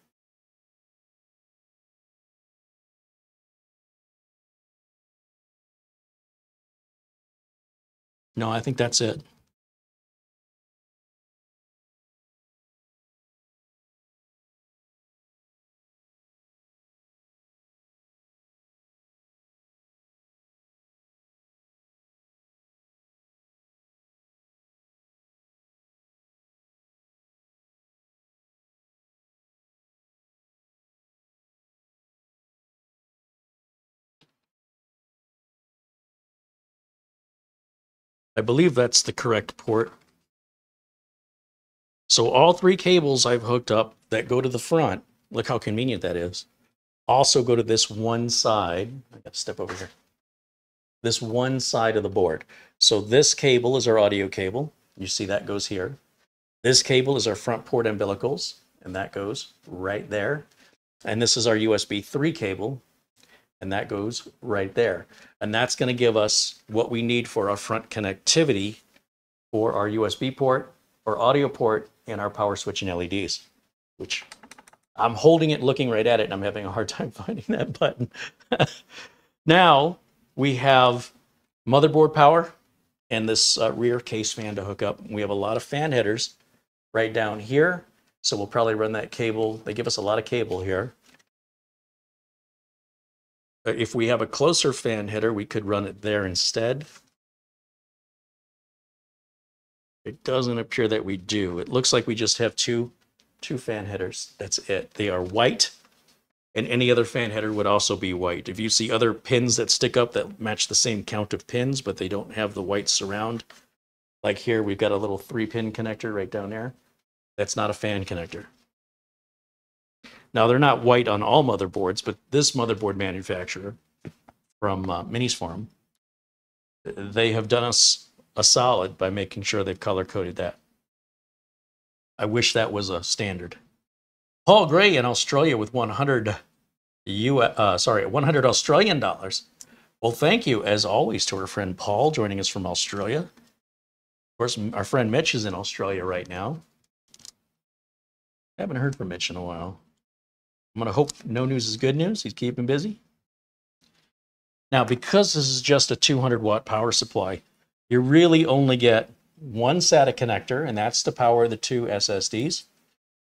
No, I think that's it. I believe that's the correct port. So all three cables I've hooked up that go to the front, look how convenient that is, also go to this one side. I got to step over here. This one side of the board. So this cable is our audio cable. You see that goes here. This cable is our front port umbilicals, and that goes right there. And this is our USB 3 cable, and that goes right there. And that's going to give us what we need for our front connectivity for our USB port, our audio port, and our power switch and LEDs, which I'm holding it, looking right at it, and I'm having a hard [LAUGHS] time finding that button. [LAUGHS] now we have motherboard power and this uh, rear case fan to hook up. We have a lot of fan headers right down here. So we'll probably run that cable. They give us a lot of cable here. If we have a closer fan header, we could run it there instead. It doesn't appear that we do. It looks like we just have two, two fan headers. That's it. They are white, and any other fan header would also be white. If you see other pins that stick up that match the same count of pins, but they don't have the white surround, like here, we've got a little three pin connector right down there. That's not a fan connector. Now, they're not white on all motherboards, but this motherboard manufacturer from uh, Minisforum, they have done us a solid by making sure they've color coded that. I wish that was a standard. Paul Gray in Australia with 100 U uh, sorry, 100 Australian dollars. Well, thank you as always to our friend Paul joining us from Australia. Of course, our friend Mitch is in Australia right now. I Haven't heard from Mitch in a while. I'm going to hope no news is good news. He's keeping busy. Now, because this is just a 200 watt power supply, you really only get one SATA connector, and that's to power the two SSDs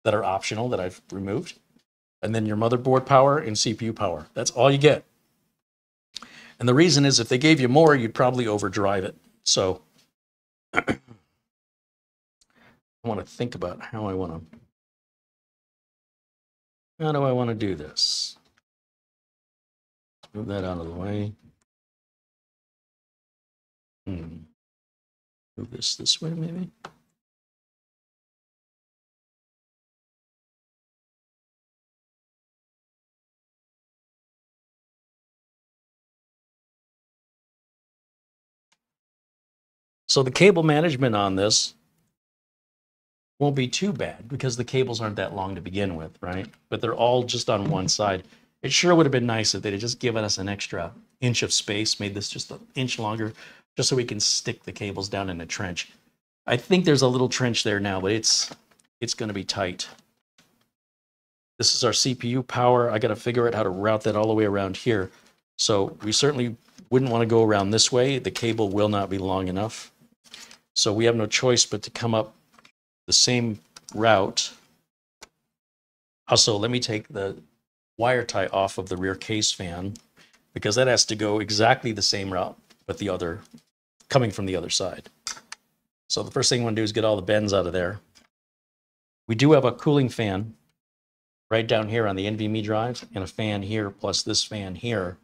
that are optional that I've removed. And then your motherboard power and CPU power. That's all you get. And the reason is if they gave you more, you'd probably overdrive it. So [CLEARS THROAT] I want to think about how I want to how do I want to do this? Move that out of the way. Hmm. Move this this way, maybe. So the cable management on this won't be too bad because the cables aren't that long to begin with, right? But they're all just on one side. It sure would have been nice if they'd have just given us an extra inch of space, made this just an inch longer, just so we can stick the cables down in a trench. I think there's a little trench there now, but it's it's going to be tight. This is our CPU power. I got to figure out how to route that all the way around here. So we certainly wouldn't want to go around this way. The cable will not be long enough. So we have no choice but to come up the same route. Also, let me take the wire tie off of the rear case fan because that has to go exactly the same route, but the other, coming from the other side. So the first thing I want to do is get all the bends out of there. We do have a cooling fan right down here on the NVMe drives and a fan here plus this fan here.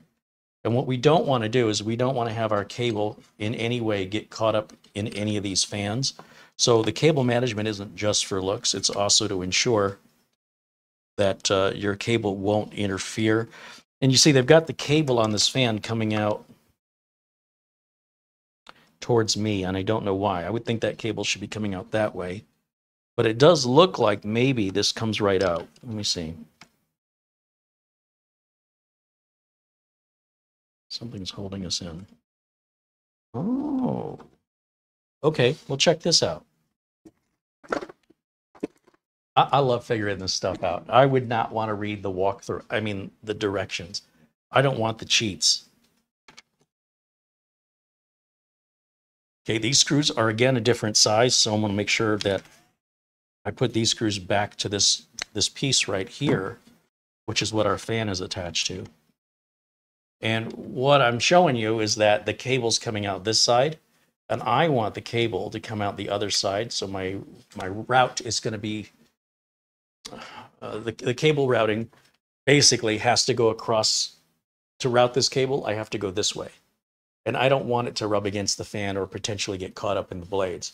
And what we don't want to do is we don't want to have our cable in any way get caught up in any of these fans. So the cable management isn't just for looks, it's also to ensure that uh, your cable won't interfere. And you see they've got the cable on this fan coming out towards me, and I don't know why. I would think that cable should be coming out that way. But it does look like maybe this comes right out. Let me see. Something's holding us in. Oh. Okay, well, check this out. I, I love figuring this stuff out. I would not want to read the walkthrough, I mean, the directions. I don't want the cheats. Okay, these screws are again a different size, so I'm going to make sure that I put these screws back to this, this piece right here, which is what our fan is attached to. And what I'm showing you is that the cable's coming out this side, and I want the cable to come out the other side. So my, my route is going to be, uh, the, the cable routing basically has to go across, to route this cable, I have to go this way. And I don't want it to rub against the fan or potentially get caught up in the blades.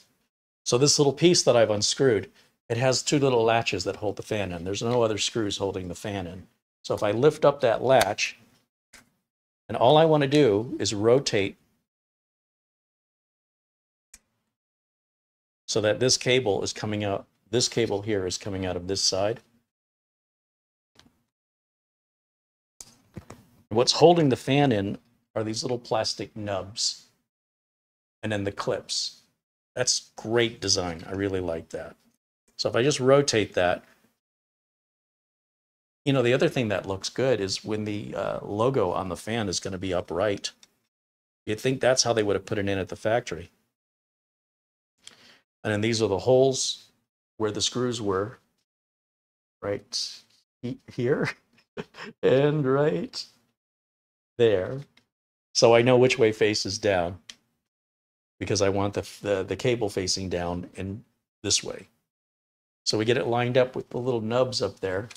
So this little piece that I've unscrewed, it has two little latches that hold the fan in. There's no other screws holding the fan in. So if I lift up that latch, and all I want to do is rotate so that this cable is coming out, this cable here is coming out of this side. What's holding the fan in are these little plastic nubs and then the clips. That's great design. I really like that. So if I just rotate that, you know, the other thing that looks good is when the uh, logo on the fan is going to be upright. You'd think that's how they would have put it in at the factory. And then these are the holes where the screws were, right here [LAUGHS] and right there. So I know which way faces down because I want the, the, the cable facing down and this way. So we get it lined up with the little nubs up there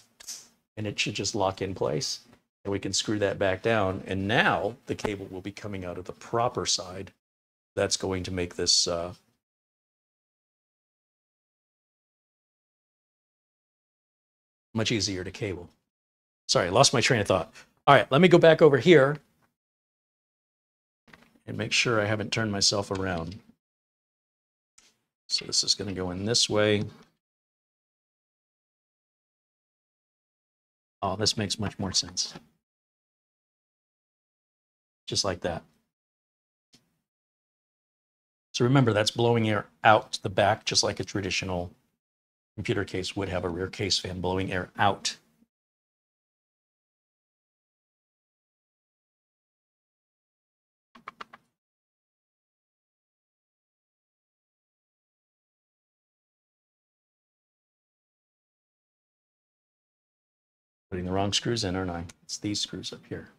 and it should just lock in place. And we can screw that back down. And now the cable will be coming out of the proper side. That's going to make this uh, much easier to cable. Sorry, I lost my train of thought. All right, let me go back over here and make sure I haven't turned myself around. So this is going to go in this way. Oh, this makes much more sense. Just like that. So remember, that's blowing air out the back, just like a traditional computer case would have a rear case fan blowing air out. Putting the wrong screws in, aren't I? It's these screws up here.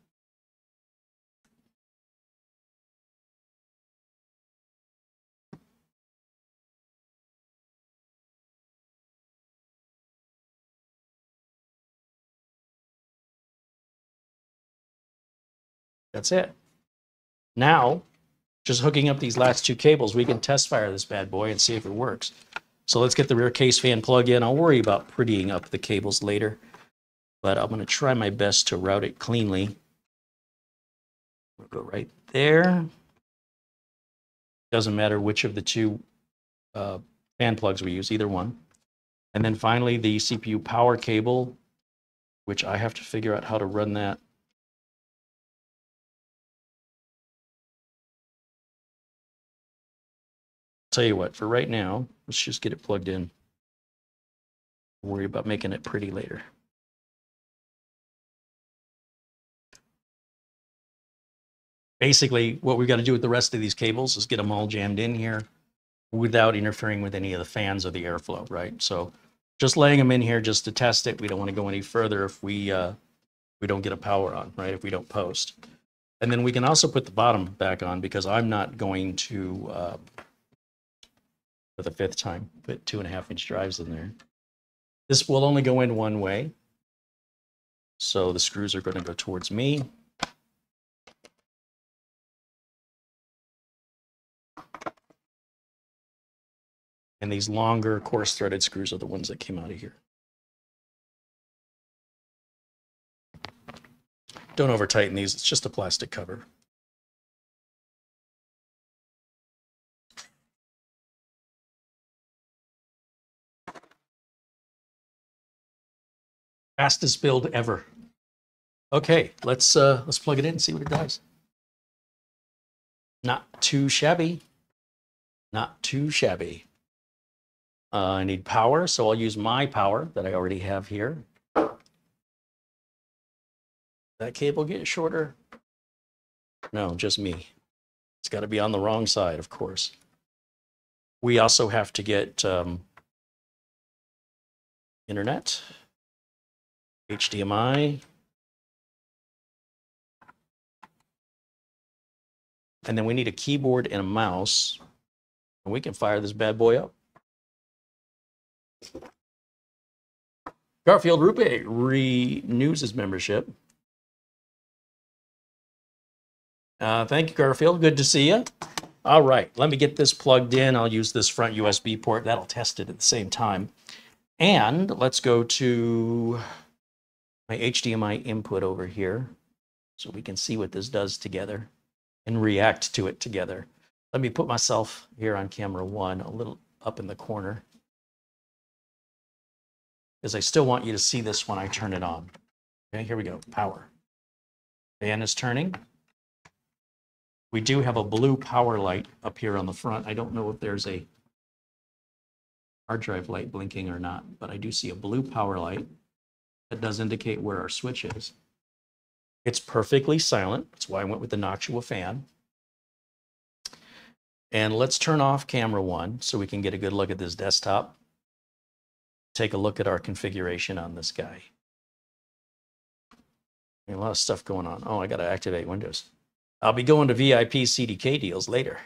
That's it. Now, just hooking up these last two cables, we can test fire this bad boy and see if it works. So let's get the rear case fan plug in. I'll worry about prettying up the cables later but I'm going to try my best to route it cleanly. We'll go right there. Doesn't matter which of the two uh, fan plugs we use, either one. And then finally, the CPU power cable, which I have to figure out how to run that. Tell you what, for right now, let's just get it plugged in. Worry about making it pretty later. Basically, what we've got to do with the rest of these cables is get them all jammed in here without interfering with any of the fans or the airflow, right? So just laying them in here just to test it. We don't want to go any further if we uh, we don't get a power on, right? If we don't post. And then we can also put the bottom back on because I'm not going to, uh, for the fifth time, put two and a half inch drives in there. This will only go in one way. So the screws are going to go towards me. And these longer coarse threaded screws are the ones that came out of here. Don't over tighten these, it's just a plastic cover. Fastest build ever. Okay, let's uh let's plug it in and see what it does. Not too shabby. Not too shabby. Uh, I need power, so I'll use my power that I already have here. That cable get shorter? No, just me. It's got to be on the wrong side, of course. We also have to get um, internet, HDMI, and then we need a keyboard and a mouse, and we can fire this bad boy up. Garfield Rupe renews his membership. Uh, thank you, Garfield. Good to see you. All right, let me get this plugged in. I'll use this front USB port. That'll test it at the same time. And let's go to my HDMI input over here so we can see what this does together and react to it together. Let me put myself here on camera one, a little up in the corner is I still want you to see this when I turn it on. Okay, here we go, power. Fan is turning. We do have a blue power light up here on the front. I don't know if there's a hard drive light blinking or not, but I do see a blue power light that does indicate where our switch is. It's perfectly silent. That's why I went with the Noctua fan. And let's turn off camera one so we can get a good look at this desktop take a look at our configuration on this guy. A lot of stuff going on. Oh, I got to activate Windows. I'll be going to VIP CDK deals later.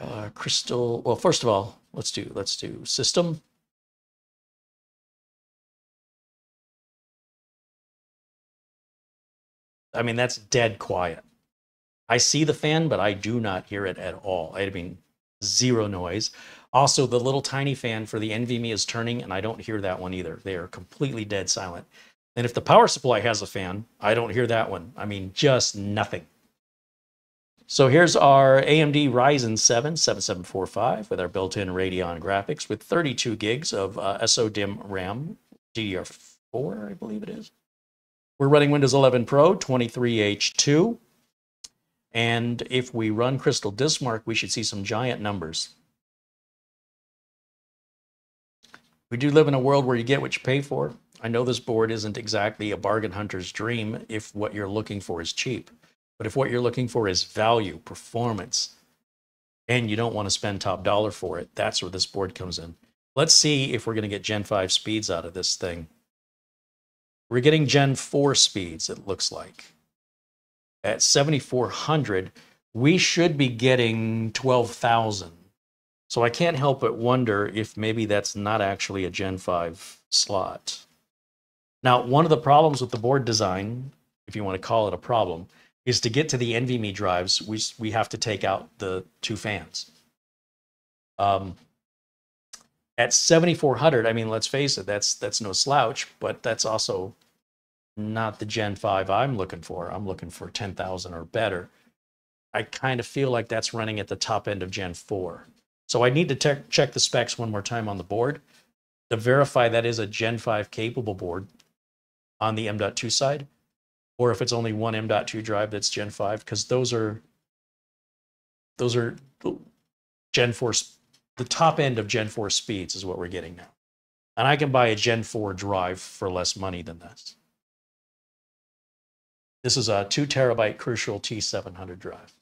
Uh, crystal. Well, first of all, let's do let's do system. I mean, that's dead quiet. I see the fan, but I do not hear it at all. I mean, zero noise. Also, the little tiny fan for the NVMe is turning, and I don't hear that one either. They are completely dead silent. And if the power supply has a fan, I don't hear that one. I mean, just nothing. So here's our AMD Ryzen 7 7745 with our built-in Radeon graphics with 32 gigs of uh, SODIMM RAM, DDR4, I believe it is. We're running Windows 11 Pro 23H2. And if we run Crystal Diskmark, we should see some giant numbers. We do live in a world where you get what you pay for. I know this board isn't exactly a bargain hunter's dream if what you're looking for is cheap. But if what you're looking for is value, performance, and you don't want to spend top dollar for it, that's where this board comes in. Let's see if we're going to get Gen 5 speeds out of this thing. We're getting Gen 4 speeds, it looks like at 7,400, we should be getting 12,000. So I can't help but wonder if maybe that's not actually a Gen 5 slot. Now, one of the problems with the board design, if you want to call it a problem, is to get to the NVMe drives, we, we have to take out the two fans. Um, at 7400, I mean, let's face it, that's that's no slouch, but that's also not the Gen 5 I'm looking for. I'm looking for 10,000 or better. I kind of feel like that's running at the top end of Gen 4. So I need to check the specs one more time on the board to verify that is a Gen 5 capable board on the M.2 side, or if it's only one M.2 drive that's Gen 5, because those are those are Gen 4 s- the top end of Gen 4 speeds is what we're getting now. And I can buy a Gen 4 drive for less money than this. This is a two terabyte Crucial T700 drive.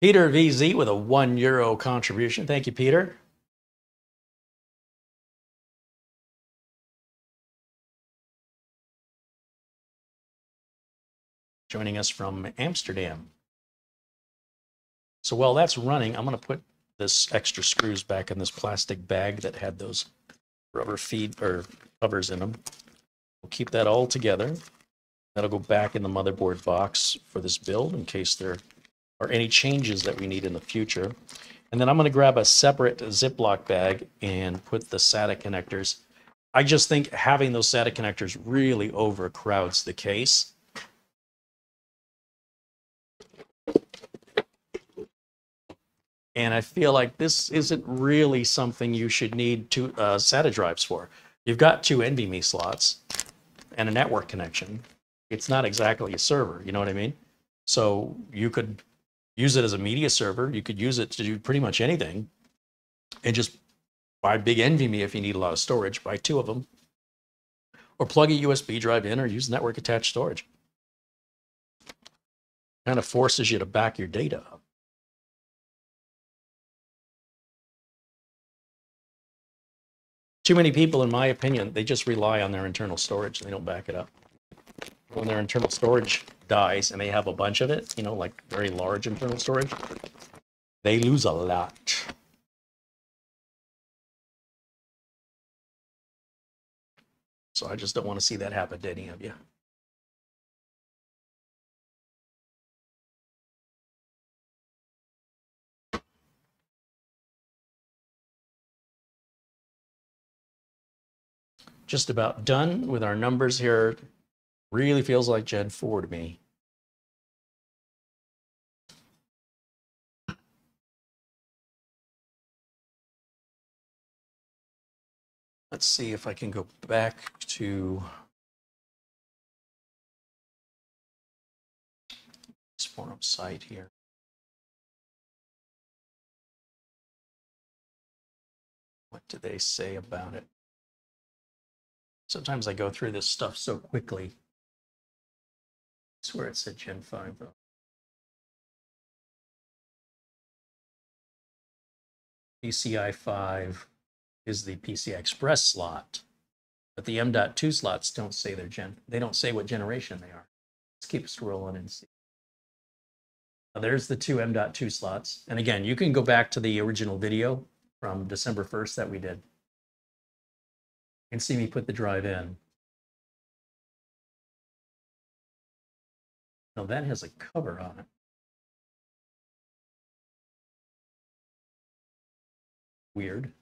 Peter VZ with a one euro contribution. Thank you, Peter. Joining us from Amsterdam. So while that's running, I'm going to put this extra screws back in this plastic bag that had those rubber feet or covers in them. We'll keep that all together. That'll go back in the motherboard box for this build in case there are any changes that we need in the future. And then I'm going to grab a separate Ziploc bag and put the SATA connectors. I just think having those SATA connectors really overcrowds the case. And I feel like this isn't really something you should need two uh, SATA drives for. You've got two NVMe slots and a network connection. It's not exactly a server, you know what I mean? So you could use it as a media server. You could use it to do pretty much anything and just buy big NVMe if you need a lot of storage, buy two of them. Or plug a USB drive in or use network attached storage. Kind of forces you to back your data up. Too many people, in my opinion, they just rely on their internal storage. They don't back it up. When their internal storage dies and they have a bunch of it, you know, like very large internal storage, they lose a lot. So I just don't want to see that happen to any of you. Just about done with our numbers here. Really feels like Gen 4 to me. Let's see if I can go back to this forum site here. What do they say about it? Sometimes I go through this stuff so quickly. I swear it said Gen 5 though. PCI 5 is the PCI Express slot, but the M.2 slots don't say their gen. They don't say what generation they are. Let's keep scrolling and see. Now, there's the two M.2 slots, and again, you can go back to the original video from December 1st that we did, and see me put the drive in. Now that has a cover on it. Weird.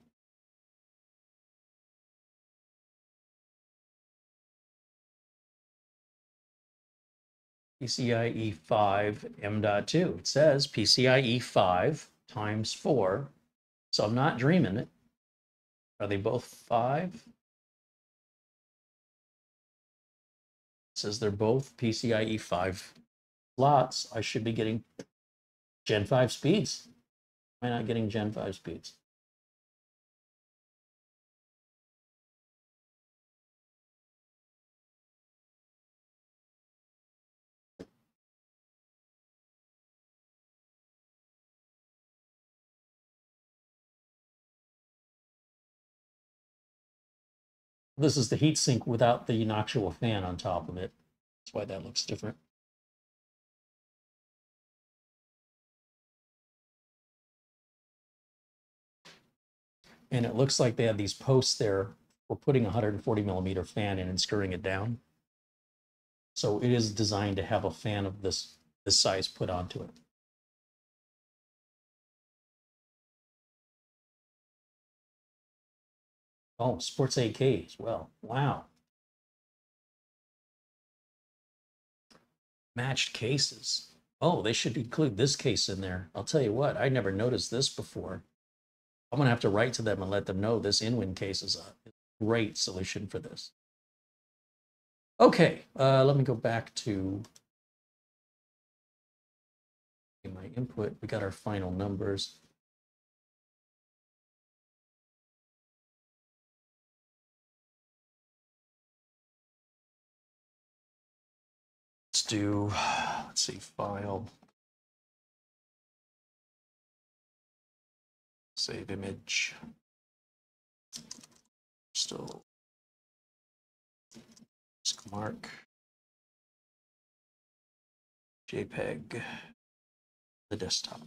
PCIe 5 M.2. It says PCIe 5 times 4. So I'm not dreaming it. Are they both 5? It says they're both PCIe 5 slots. I should be getting Gen 5 speeds. I not getting Gen 5 speeds? This is the heatsink without the actual fan on top of it. That's why that looks different. And it looks like they have these posts there for putting a 140 millimeter fan in and screwing it down. So it is designed to have a fan of this, this size put onto it. Oh, Sports AKs. as well. Wow. Matched cases. Oh, they should include this case in there. I'll tell you what, I never noticed this before. I'm gonna have to write to them and let them know this InWin case is a great solution for this. Okay, uh, let me go back to my input. We got our final numbers. Let's do, let's see, file. Save image. Still. Mark. JPEG. The desktop.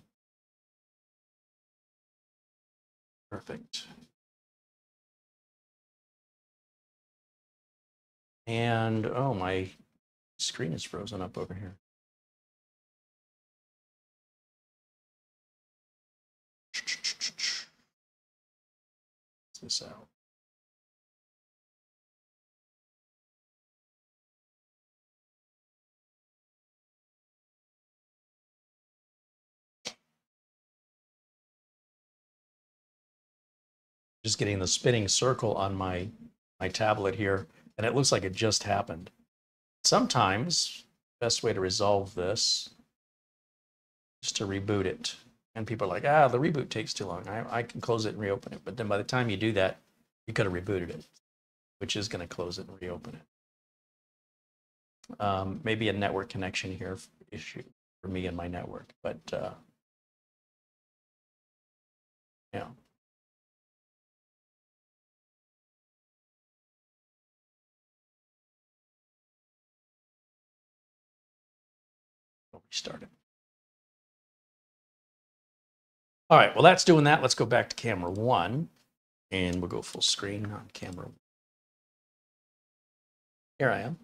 Perfect. And, oh, my screen is frozen up over here. This out. Just getting the spinning circle on my my tablet here, and it looks like it just happened. Sometimes, best way to resolve this is to reboot it. And people are like, ah, the reboot takes too long. I, I can close it and reopen it. But then by the time you do that, you could have rebooted it, which is going to close it and reopen it. Um, maybe a network connection here issue for me and my network, but uh, yeah. Restart it. All right, well, that's doing that. Let's go back to camera one and we'll go full screen on camera. Here I am.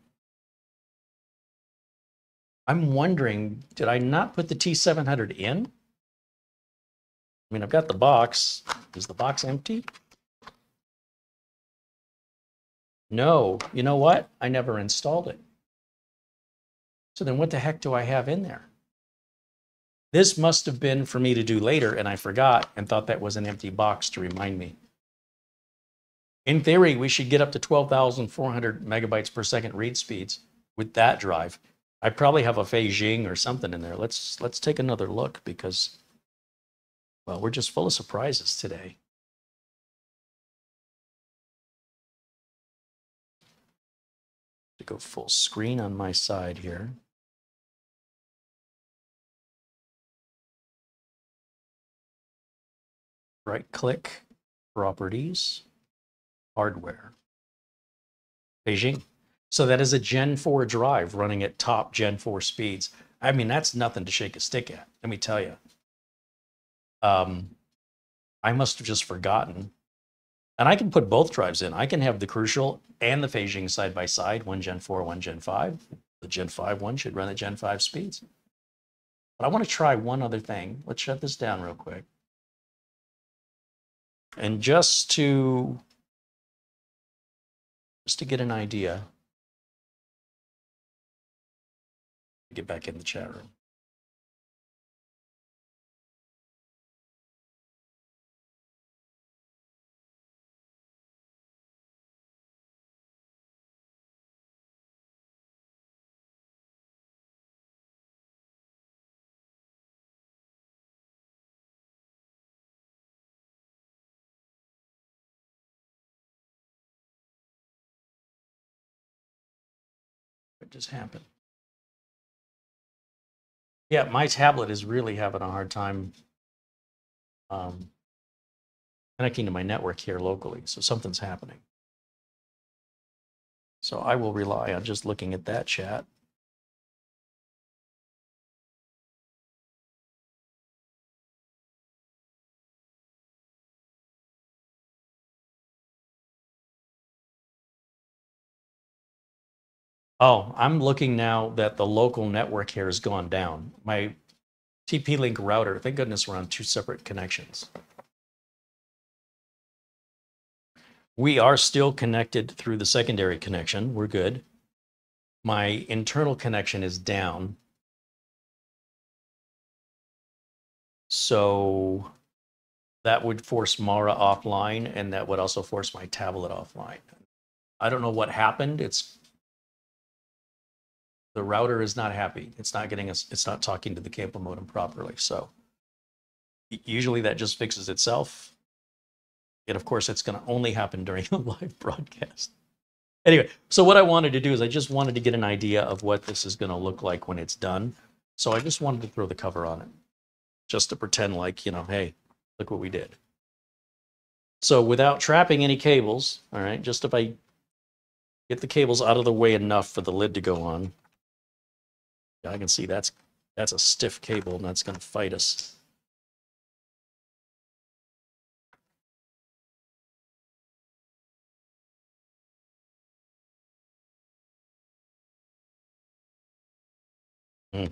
I'm wondering, did I not put the T700 in? I mean, I've got the box. Is the box empty? No, you know what? I never installed it. So then what the heck do I have in there? This must have been for me to do later, and I forgot and thought that was an empty box to remind me. In theory, we should get up to 12,400 megabytes per second read speeds with that drive. I probably have a Feijing or something in there. Let's let's take another look because, well, we're just full of surprises today. To go full screen on my side here. Right click, properties, hardware, Beijing. So that is a Gen 4 drive running at top Gen 4 speeds. I mean, that's nothing to shake a stick at, let me tell you. Um, I must have just forgotten. And I can put both drives in. I can have the Crucial and the Feijing side by side, one Gen 4, one Gen 5. The Gen 5 one should run at Gen 5 speeds. But I want to try one other thing. Let's shut this down real quick. And just to just to get an idea, get back in the chat room. Just happened? Yeah, my tablet is really having a hard time um, connecting to my network here locally. So something's happening. So I will rely on just looking at that chat. Oh, I'm looking now that the local network here has gone down. My TP-Link router, thank goodness we're on two separate connections. We are still connected through the secondary connection. We're good. My internal connection is down. So that would force Mara offline and that would also force my tablet offline. I don't know what happened. It's the router is not happy. It's not getting us, it's not talking to the cable modem properly. So usually that just fixes itself. And of course, it's going to only happen during [LAUGHS] a live broadcast. Anyway, so what I wanted to do is I just wanted to get an idea of what this is going to look like when it's done. So I just wanted to throw the cover on it just to pretend like, you know, hey, look what we did. So without trapping any cables, all right, just if I get the cables out of the way enough for the lid to go on, I can see that's that's a stiff cable and that's going to fight us. Hmm.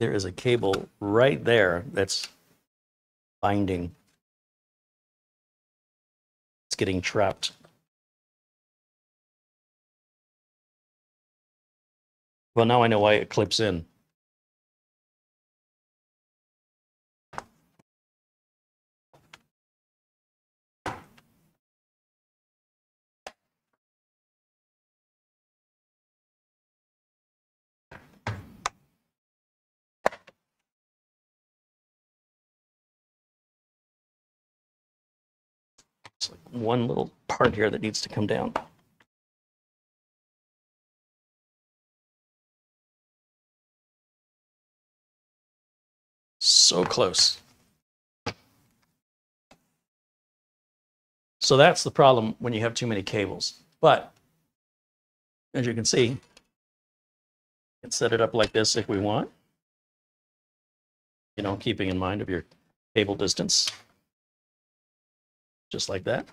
There is a cable right there that's binding. Getting trapped. Well, now I know why it clips in. It's like one little part here that needs to come down. So close. So that's the problem when you have too many cables. But as you can see, we can set it up like this if we want. You know, keeping in mind of your cable distance. Just like that.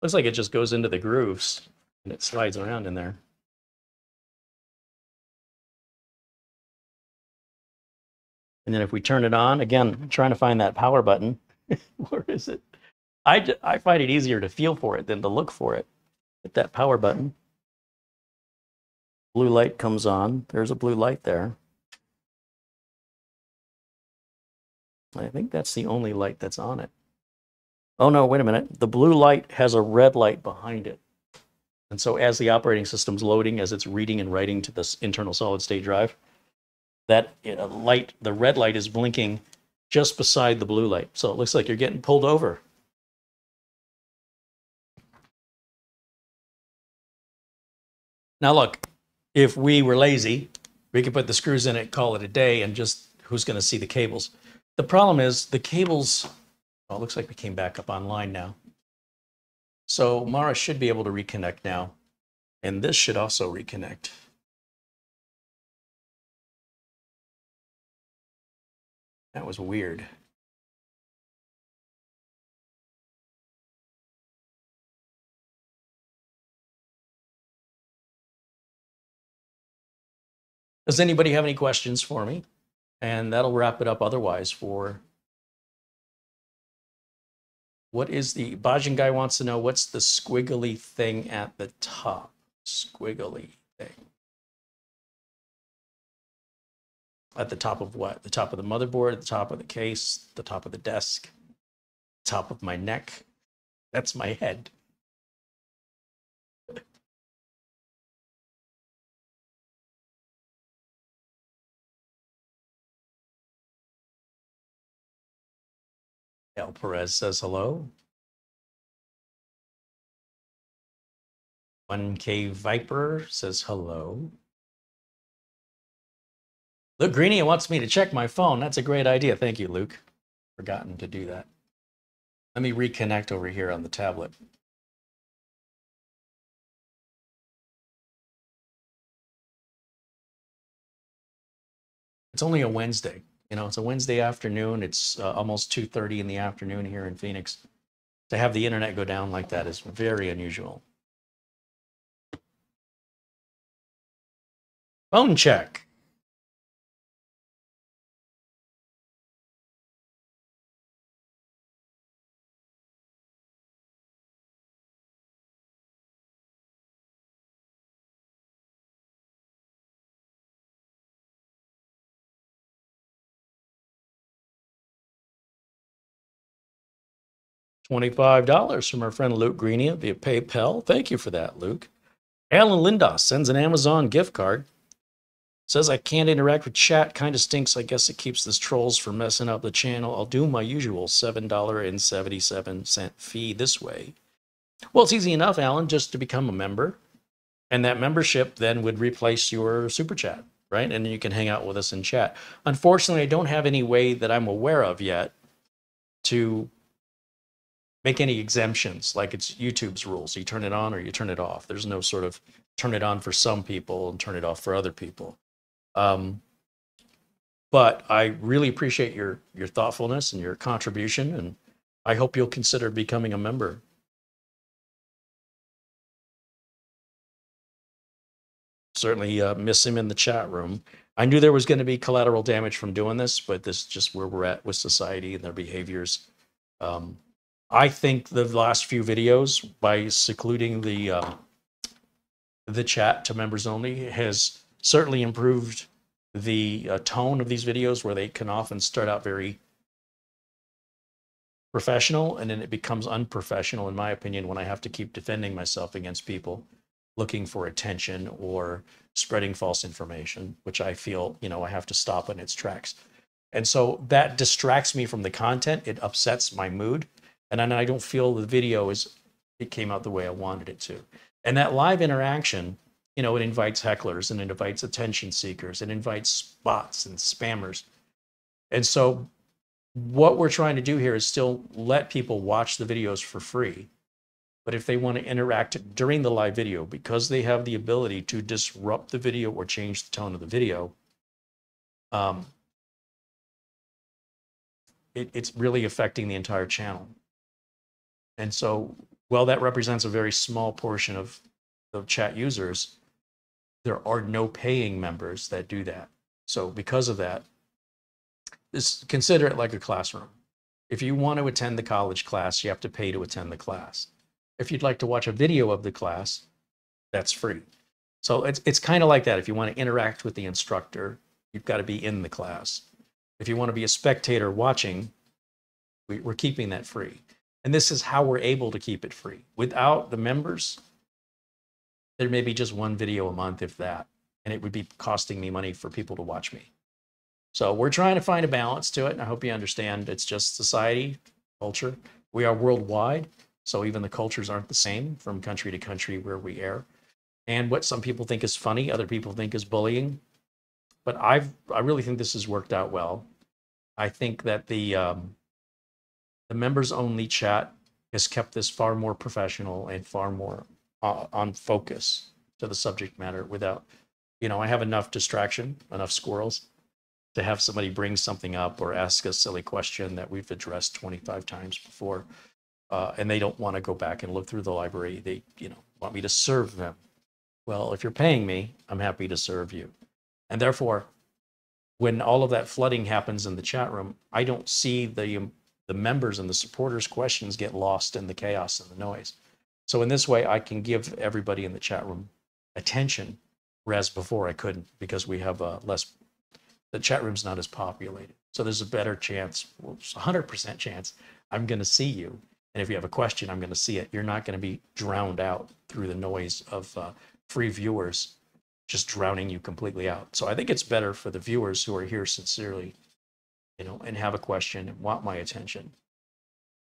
Looks like it just goes into the grooves and it slides around in there. And then if we turn it on, again, trying to find that power button. [LAUGHS] Where is it? I, I find it easier to feel for it than to look for it. Hit that power button. Blue light comes on. There's a blue light there. I think that's the only light that's on it. Oh no, wait a minute. The blue light has a red light behind it. And so as the operating system's loading, as it's reading and writing to this internal solid state drive, that light, the red light is blinking just beside the blue light. So it looks like you're getting pulled over. Now look, if we were lazy, we could put the screws in it, call it a day, and just who's going to see the cables? The problem is the cables, oh, it looks like we came back up online now. So Mara should be able to reconnect now. And this should also reconnect. That was weird. Does anybody have any questions for me? And that'll wrap it up otherwise for what is the Bajin guy wants to know what's the squiggly thing at the top? Squiggly thing. At the top of what? The top of the motherboard, the top of the case, the top of the desk, top of my neck. That's my head. El Perez says hello. 1K Viper says hello. Luke Greeny wants me to check my phone. That's a great idea. Thank you, Luke. Forgotten to do that. Let me reconnect over here on the tablet. It's only a Wednesday. You know, it's a Wednesday afternoon. It's uh, almost 2:30 in the afternoon here in Phoenix. To have the internet go down like that is very unusual. Phone check. $25 from our friend Luke Greenia via PayPal. Thank you for that, Luke. Alan Lindos sends an Amazon gift card. Says I can't interact with chat. Kind of stinks. I guess it keeps the trolls from messing up the channel. I'll do my usual $7.77 fee this way. Well, it's easy enough, Alan, just to become a member. And that membership then would replace your super chat, right? And you can hang out with us in chat. Unfortunately, I don't have any way that I'm aware of yet to make any exemptions like it's YouTube's rules. You turn it on or you turn it off. There's no sort of turn it on for some people and turn it off for other people. Um, but I really appreciate your your thoughtfulness and your contribution, and I hope you'll consider becoming a member. Certainly uh, miss him in the chat room. I knew there was going to be collateral damage from doing this, but this is just where we're at with society and their behaviors. Um, I think the last few videos, by secluding the uh, the chat to members only, has certainly improved the uh, tone of these videos, where they can often start out very professional, and then it becomes unprofessional, in my opinion, when I have to keep defending myself against people looking for attention or spreading false information, which I feel you know I have to stop in its tracks. And so that distracts me from the content. It upsets my mood and I don't feel the video is it came out the way I wanted it to. And that live interaction, you know, it invites hecklers and it invites attention seekers, it invites bots and spammers. And so what we're trying to do here is still let people watch the videos for free. But if they want to interact during the live video, because they have the ability to disrupt the video or change the tone of the video, um, it, it's really affecting the entire channel. And so, while that represents a very small portion of the chat users, there are no paying members that do that. So, because of that, this, consider it like a classroom. If you want to attend the college class, you have to pay to attend the class. If you'd like to watch a video of the class, that's free. So it's, it's kind of like that. If you want to interact with the instructor, you've got to be in the class. If you want to be a spectator watching, we, we're keeping that free. And this is how we're able to keep it free. Without the members, there may be just one video a month, if that, and it would be costing me money for people to watch me. So we're trying to find a balance to it. And I hope you understand it's just society, culture. We are worldwide. So even the cultures aren't the same from country to country where we air. And what some people think is funny, other people think is bullying. But I've I really think this has worked out well. I think that the um, the members only chat has kept this far more professional and far more uh, on focus to the subject matter without, you know, I have enough distraction, enough squirrels to have somebody bring something up or ask a silly question that we've addressed 25 times before. Uh, and they don't want to go back and look through the library. They, you know, want me to serve them. Well, if you're paying me, I'm happy to serve you. And therefore, when all of that flooding happens in the chat room, I don't see the the members and the supporters' questions get lost in the chaos and the noise. So in this way, I can give everybody in the chat room attention, whereas before I couldn't because we have a less. The chat room's not as populated, so there's a better chance, well, 100% chance, I'm going to see you. And if you have a question, I'm going to see it. You're not going to be drowned out through the noise of uh, free viewers just drowning you completely out. So I think it's better for the viewers who are here sincerely you know, and have a question and want my attention.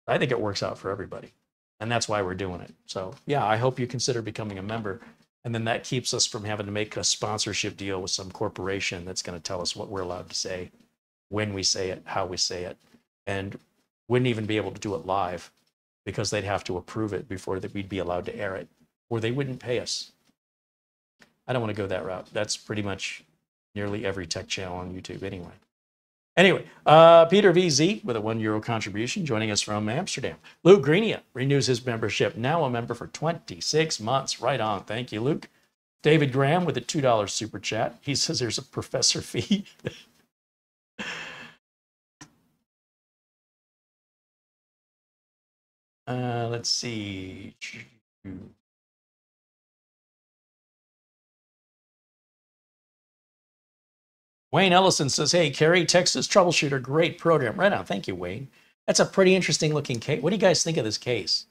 I think it works out for everybody. And that's why we're doing it. So, yeah, I hope you consider becoming a member. And then that keeps us from having to make a sponsorship deal with some corporation that's going to tell us what we're allowed to say, when we say it, how we say it, and wouldn't even be able to do it live because they'd have to approve it before that we'd be allowed to air it, or they wouldn't pay us. I don't want to go that route. That's pretty much nearly every tech channel on YouTube anyway. Anyway, uh, Peter VZ with a one euro contribution joining us from Amsterdam. Luke Greenia renews his membership, now a member for 26 months. Right on. Thank you, Luke. David Graham with a $2 super chat. He says there's a professor fee. [LAUGHS] uh, let's see. Wayne Ellison says, Hey, Carey, Texas Troubleshooter, great program. Right on. Thank you, Wayne. That's a pretty interesting looking case. What do you guys think of this case?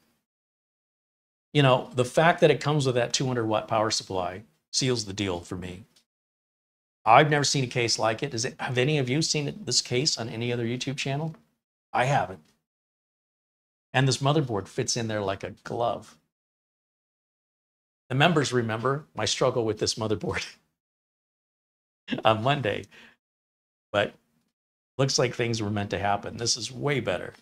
You know, the fact that it comes with that 200 watt power supply seals the deal for me. I've never seen a case like it. It have any of you seen this case on any other YouTube channel? I haven't. And this motherboard fits in there like a glove. The members remember my struggle with this motherboard [LAUGHS] on Monday, but looks like things were meant to happen. This is way better.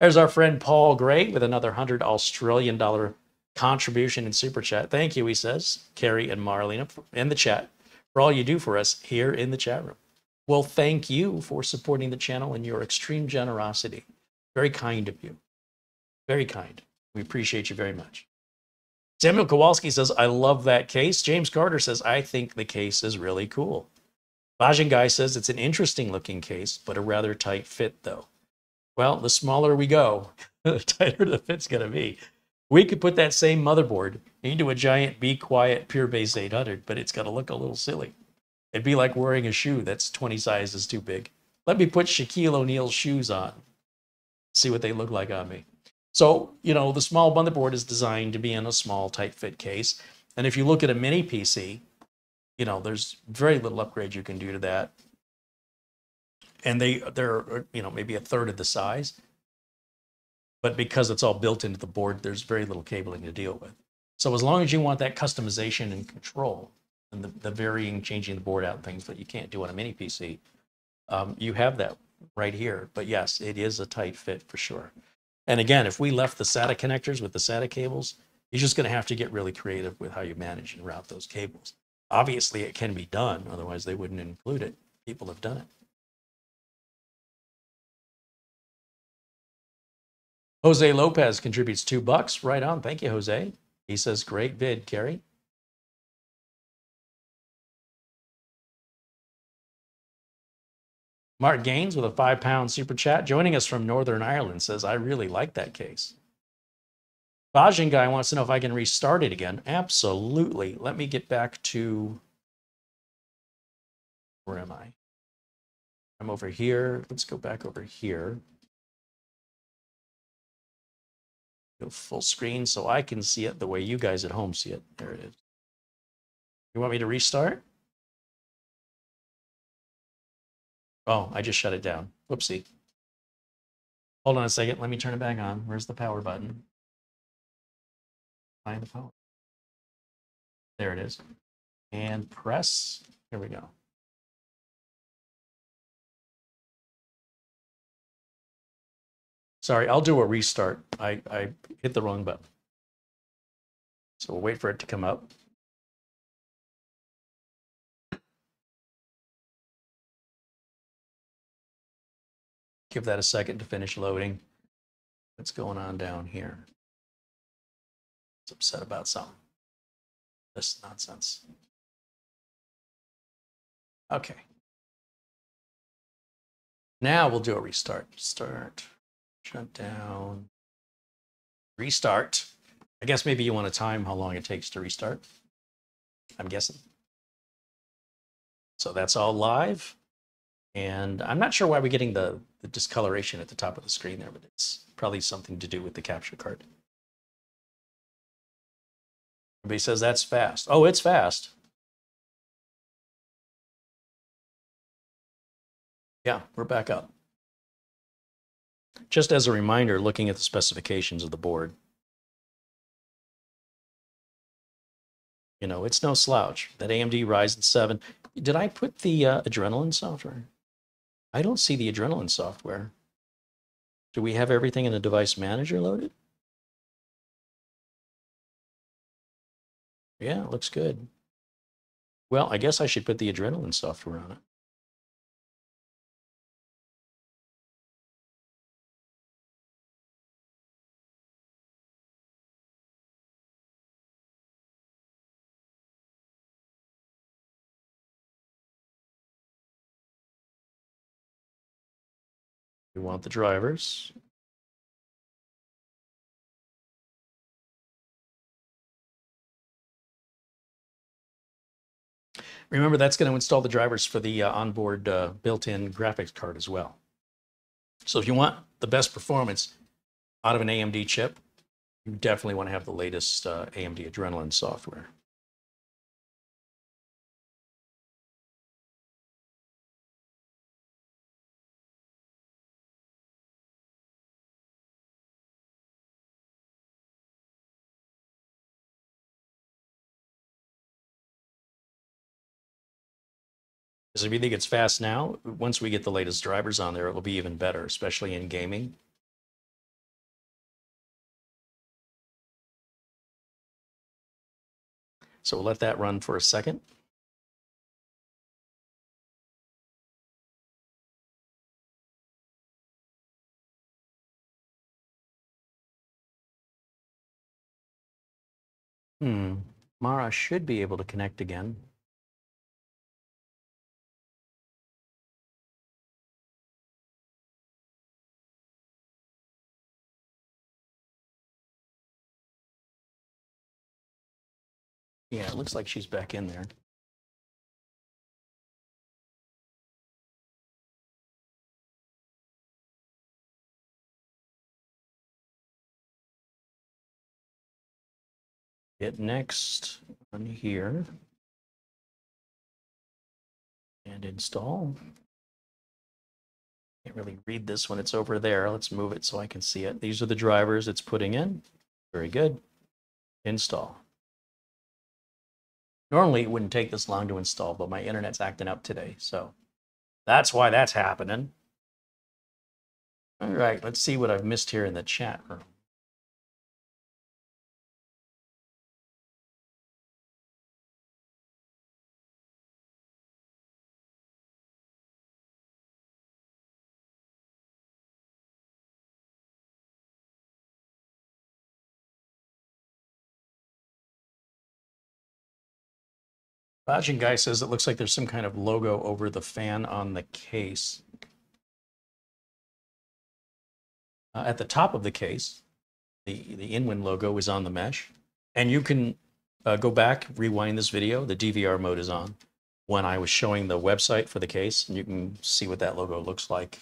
There's our friend Paul Gray with another 100 Australian dollar contribution in Super Chat. Thank you, he says, Carey and Marlena in the chat for all you do for us here in the chat room. Well, thank you for supporting the channel and your extreme generosity. Very kind of you. Very kind. We appreciate you very much. Samuel Kowalski says, I love that case. James Carter says, I think the case is really cool. Bajin Guy says it's an interesting looking case, but a rather tight fit though. Well, the smaller we go, [LAUGHS] the tighter the fit's going to be. We could put that same motherboard into a giant Be Quiet Pure Base 800, but it's going to look a little silly. It'd be like wearing a shoe that's 20 sizes too big. Let me put Shaquille O'Neal's shoes on. See what they look like on me. So, you know, the small motherboard is designed to be in a small, tight fit case. And if you look at a mini PC, you know, there's very little upgrade you can do to that. And they, they're, you know, maybe a third of the size. But because it's all built into the board, there's very little cabling to deal with. So as long as you want that customization and control and the, the varying, changing the board out things that you can't do on a mini PC, um, you have that right here. But yes, it is a tight fit for sure. And again, if we left the SATA connectors with the SATA cables, you're just going to have to get really creative with how you manage and route those cables. Obviously, it can be done, otherwise, they wouldn't include it. People have done it. Jose Lopez contributes two bucks. Right on. Thank you, Jose. He says, great vid, Carey. Mark Gaines with a five pound super chat joining us from Northern Ireland says, I really like that case. Bajin guy wants to know if I can restart it again. Absolutely. Let me get back to. Where am I? I'm over here. Let's go back over here. Go full screen so I can see it the way you guys at home see it. There it is. You want me to restart? Oh, I just shut it down. Whoopsie. Hold on a second. Let me turn it back on. Where's the power button? Find the power. There it is. And press. Here we go. Sorry, I'll do a restart. I, I hit the wrong button. So we'll wait for it to come up. Give that a second to finish loading. What's going on down here? It's upset about something. This nonsense. Okay. Now we'll do a restart. Start, shut down, restart. I guess maybe you want to time how long it takes to restart. I'm guessing. So that's all live. And I'm not sure why we're getting the, the discoloration at the top of the screen there, but it's probably something to do with the capture card. Everybody says that's fast. Oh, it's fast. Yeah, we're back up. Just as a reminder, looking at the specifications of the board, you know, it's no slouch. That AMD Ryzen 7. Did I put the uh, Adrenalin software? I don't see the Adrenalin software. Do we have everything in the device manager loaded? Yeah, looks good. Well, I guess I should put the Adrenalin software on it. We want the drivers. Remember, that's going to install the drivers for the uh, onboard uh, built-in graphics card as well. So if you want the best performance out of an AMD chip, you definitely want to have the latest uh, AMD Adrenalin software. Because if you think it's fast now, once we get the latest drivers on there, it'll be even better, especially in gaming. So we'll let that run for a second. Hmm, Mara should be able to connect again. Yeah, it looks like she's back in there. Hit next on here. And install. Can't really read this when it's over there. Let's move it so I can see it. These are the drivers it's putting in. Very good. Install. Normally, it wouldn't take this long to install, but my internet's acting up today. So that's why that's happening. All right, let's see what I've missed here in the chat room. Bajin guy says it looks like there's some kind of logo over the fan on the case. Uh, at the top of the case, the, the InWin logo is on the mesh. And you can uh, go back, rewind this video. The DVR mode is on when I was showing the website for the case. And you can see what that logo looks like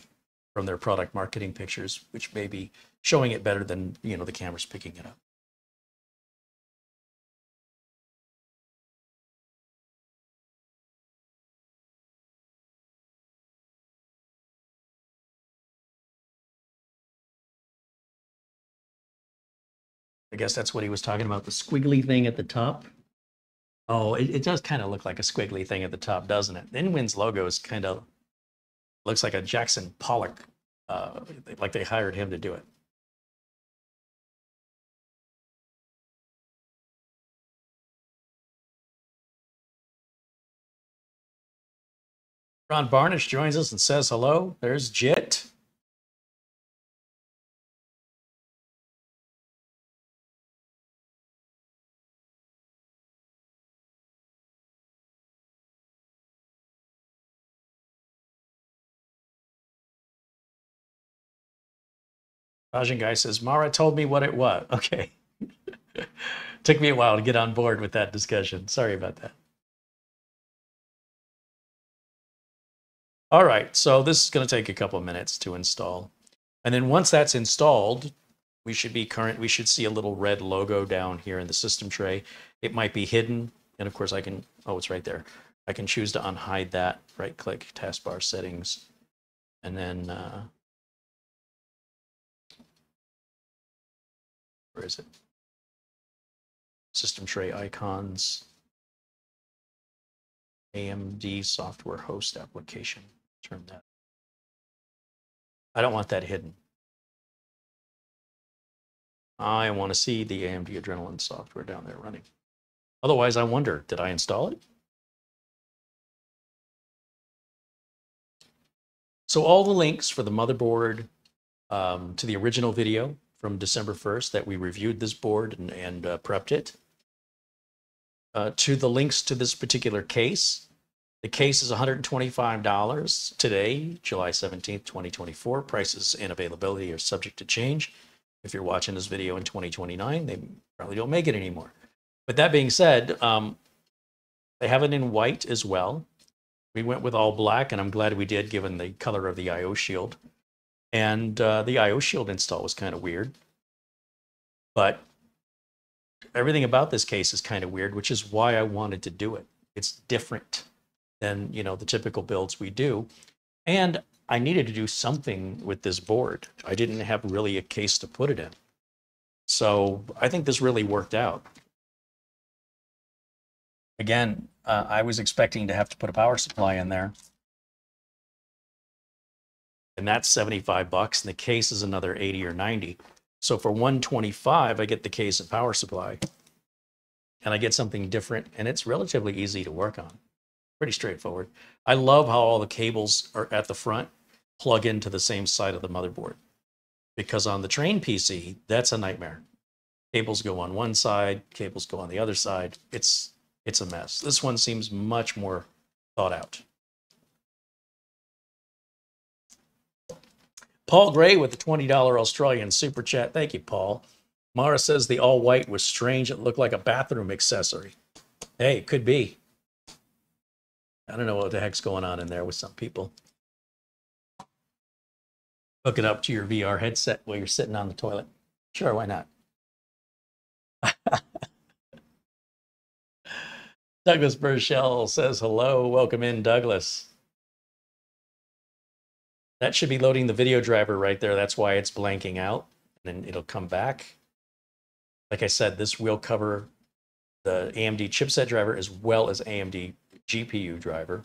from their product marketing pictures, which may be showing it better than, you know, the camera's picking it up. Guess that's what he was talking about, the squiggly thing at the top. Oh, it, it does kind of look like a squiggly thing at the top, doesn't it? InWin's logo is kind of looks like a Jackson Pollock, uh, like they hired him to do it. Ron Barnish joins us and says hello. There's Jit. Rajan guy says, Mara told me what it was. [LAUGHS] Okay. [LAUGHS] Took me a while to get on board with that discussion. Sorry about that. All right, so this is going to take a couple of minutes to install. And then once that's installed, we should be current. We should see a little red logo down here in the system tray. It might be hidden. And of course I can, oh, it's right there. I can choose to unhide that, right click taskbar settings. And then uh, where is it? System tray icons, AMD software host application. Turn that. I don't want that hidden. I want to see the AMD Adrenalin software down there running. Otherwise, I wonder, did I install it? So all the links for the motherboard um, to the original video from December 1st that we reviewed this board and, and uh, prepped it. Uh, to the links to this particular case The case is $125 today, July 17th, 2024. Prices and availability are subject to change. If you're watching this video in 2029, they probably don't make it anymore. But that being said, um, they have it in white as well. We went with all black, and I'm glad we did given the color of the IO shield. And uh, the IO shield install was kind of weird. But everything about this case is kind of weird, which is why I wanted to do it. It's different than you know the typical builds we do. And I needed to do something with this board. I didn't have really a case to put it in. So I think this really worked out. Again, uh, I was expecting to have to put a power supply in there. And that's 75 bucks, and the case is another 80 or 90. So for 125, I get the case and power supply. And I get something different, and it's relatively easy to work on. Pretty straightforward. I love how all the cables are at the front plug into the same side of the motherboard. Because on the train PC, that's a nightmare. Cables go on one side, cables go on the other side. It's it's a mess. This one seems much more thought out. Paul Gray with the $20 Australian super chat. Thank you, Paul. Mara says the all white was strange. It looked like a bathroom accessory. Hey, could be. I don't know what the heck's going on in there with some people. Hook it up to your VR headset while you're sitting on the toilet. Sure, why not? [LAUGHS] Douglas Burchell says hello. Welcome in, Douglas. That should be loading the video driver right there. That's why it's blanking out. And then it'll come back. Like I said, this will cover the AMD chipset driver as well as AMD GPU driver.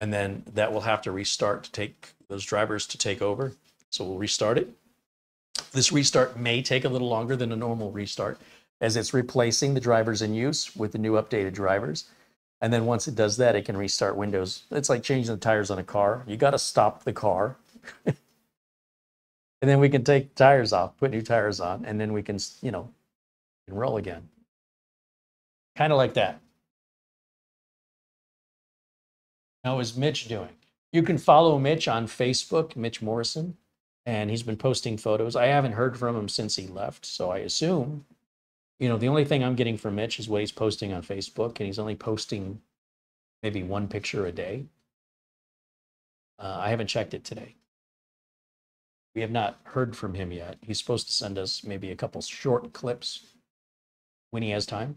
And then that will have to restart to take those drivers to take over. So we'll restart it. This restart may take a little longer than a normal restart as it's replacing the drivers in use with the new updated drivers. And then once it does that, it can restart Windows. It's like changing the tires on a car. You got to stop the car. [LAUGHS] and then we can take tires off, put new tires on, and then we can, you know, roll again. Kind of like that. How is Mitch doing? You can follow Mitch on Facebook, Mitch Morrison, and he's been posting photos. I haven't heard from him since he left, so I assume you know, the only thing I'm getting from Mitch is what he's posting on Facebook, and he's only posting maybe one picture a day. Uh, I haven't checked it today. We have not heard from him yet. He's supposed to send us maybe a couple short clips when he has time.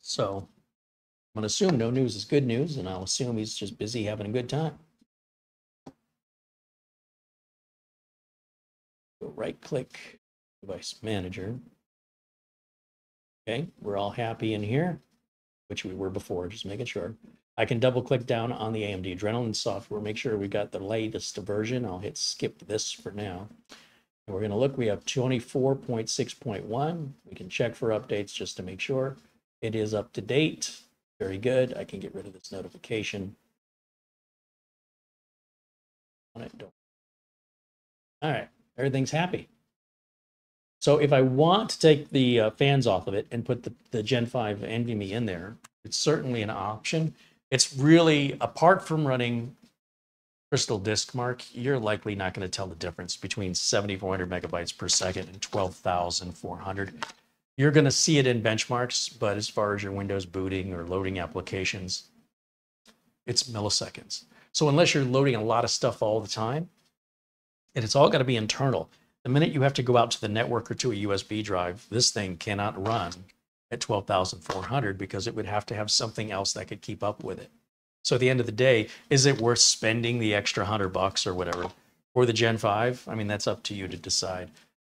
So I'm going to assume no news is good news, and I'll assume he's just busy having a good time. Go right click device manager. Okay, we're all happy in here, which we were before, just making sure. I can double click down on the AMD Adrenalin software, make sure we got the latest version. I'll hit skip this for now. And we're gonna look, we have 24.6.1. We can check for updates just to make sure it is up to date. Very good. I can get rid of this notification. All right, everything's happy. So if I want to take the uh, fans off of it and put the, the Gen 5 NVMe in there, it's certainly an option. It's really, apart from running Crystal Disk Mark, you're likely not going to tell the difference between 7,400 megabytes per second and 12,400. You're going to see it in benchmarks, but as far as your Windows booting or loading applications, it's milliseconds. So unless you're loading a lot of stuff all the time, and it's all got to be internal. The minute you have to go out to the network or to a USB drive, this thing cannot run at 12,400 because it would have to have something else that could keep up with it. So at the end of the day, is it worth spending the extra hundred bucks or whatever for the Gen 5? I mean, that's up to you to decide.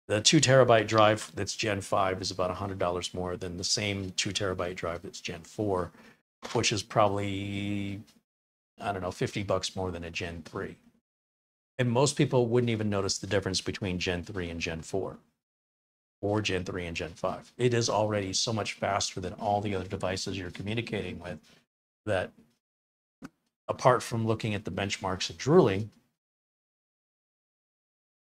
The two terabyte drive that's Gen 5 is about $100 more than the same two terabyte drive that's Gen 4, which is probably, I don't know, 50 bucks more than a Gen 3. And most people wouldn't even notice the difference between Gen 3 and Gen 4 or Gen 3 and Gen 5. It is already so much faster than all the other devices you're communicating with that apart from looking at the benchmarks and drooling,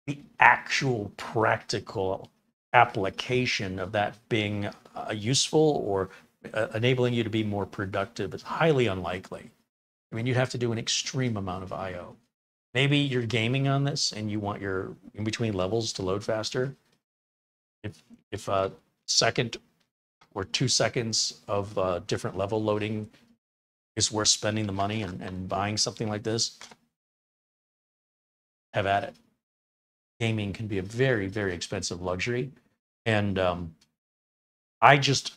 the actual practical application of that being uh, useful or uh, enabling you to be more productive is highly unlikely. I mean, you'd have to do an extreme amount of I/O. Maybe you're gaming on this and you want your in between levels to load faster. If if a second or two seconds of uh, different level loading is worth spending the money and, and buying something like this, have at it. Gaming can be a very, very expensive luxury. And um, I just,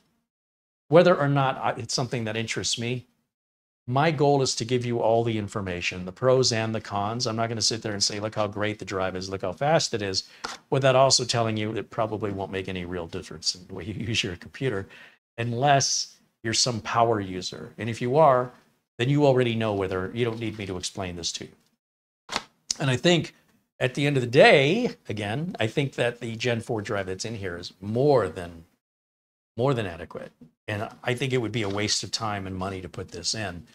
whether or not I- it's something that interests me, my goal is to give you all the information, the pros and the cons. I'm not going to sit there and say, look how great the drive is, look how fast it is, without also telling you it probably won't make any real difference in the way [LAUGHS] you use your computer unless you're some power user. And if you are, then you already know whether you don't need me to explain this to you. And I think at the end of the day, again, I think that the Gen 4 drive that's in here is more than more than adequate. And I think it would be a waste of time and money to put this in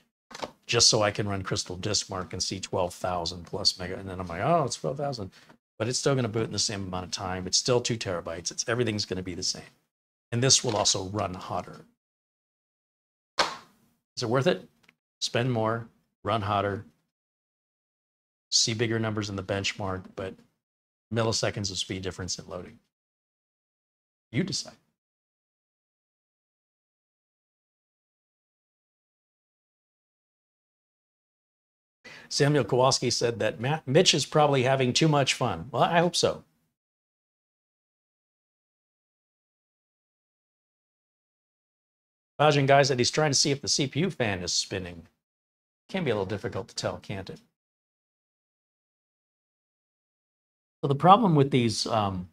just so I can run Crystal Disk Mark and see 12,000 plus mega. And then I'm like, oh, it's 12,000. But it's still going to boot in the same amount of time. It's still two terabytes. It's everything's going to be the same. And this will also run hotter. Is it worth it? Spend more, run hotter, see bigger numbers in the benchmark, but milliseconds of speed difference in loading. You decide. Samuel Kowalski said that Matt, Mitch is probably having too much fun. Well, I hope so. Bajan guy said he's trying to see if the CPU fan is spinning. Can be a little difficult to tell, can't it? So the problem with these um,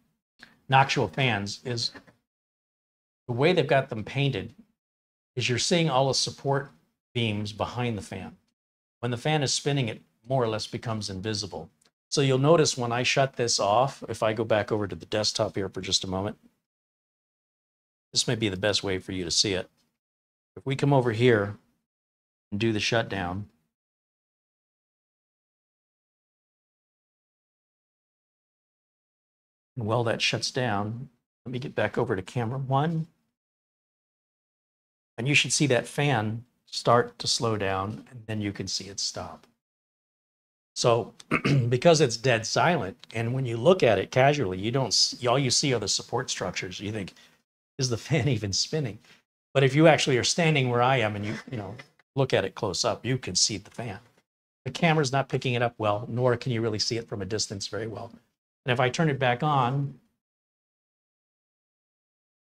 Noctua fans is the way they've got them painted is you're seeing all the support beams behind the fan. When the fan is spinning, it more or less becomes invisible. So you'll notice when I shut this off, if I go back over to the desktop here for just a moment, this may be the best way for you to see it. If we come over here and do the shutdown, and while that shuts down, let me get back over to camera one. And you should see that fan start to slow down, and then you can see it stop. So [CLEARS THROAT] because it's dead silent, and when you look at it casually, you don't, see, all you see are the support structures. You think, is the [LAUGHS] fan even spinning? But if you actually are standing where I am and you, you know, look at it close up, you can see the fan. The camera's not picking it up well, nor can you really see it from a distance very well. And if I turn it back on,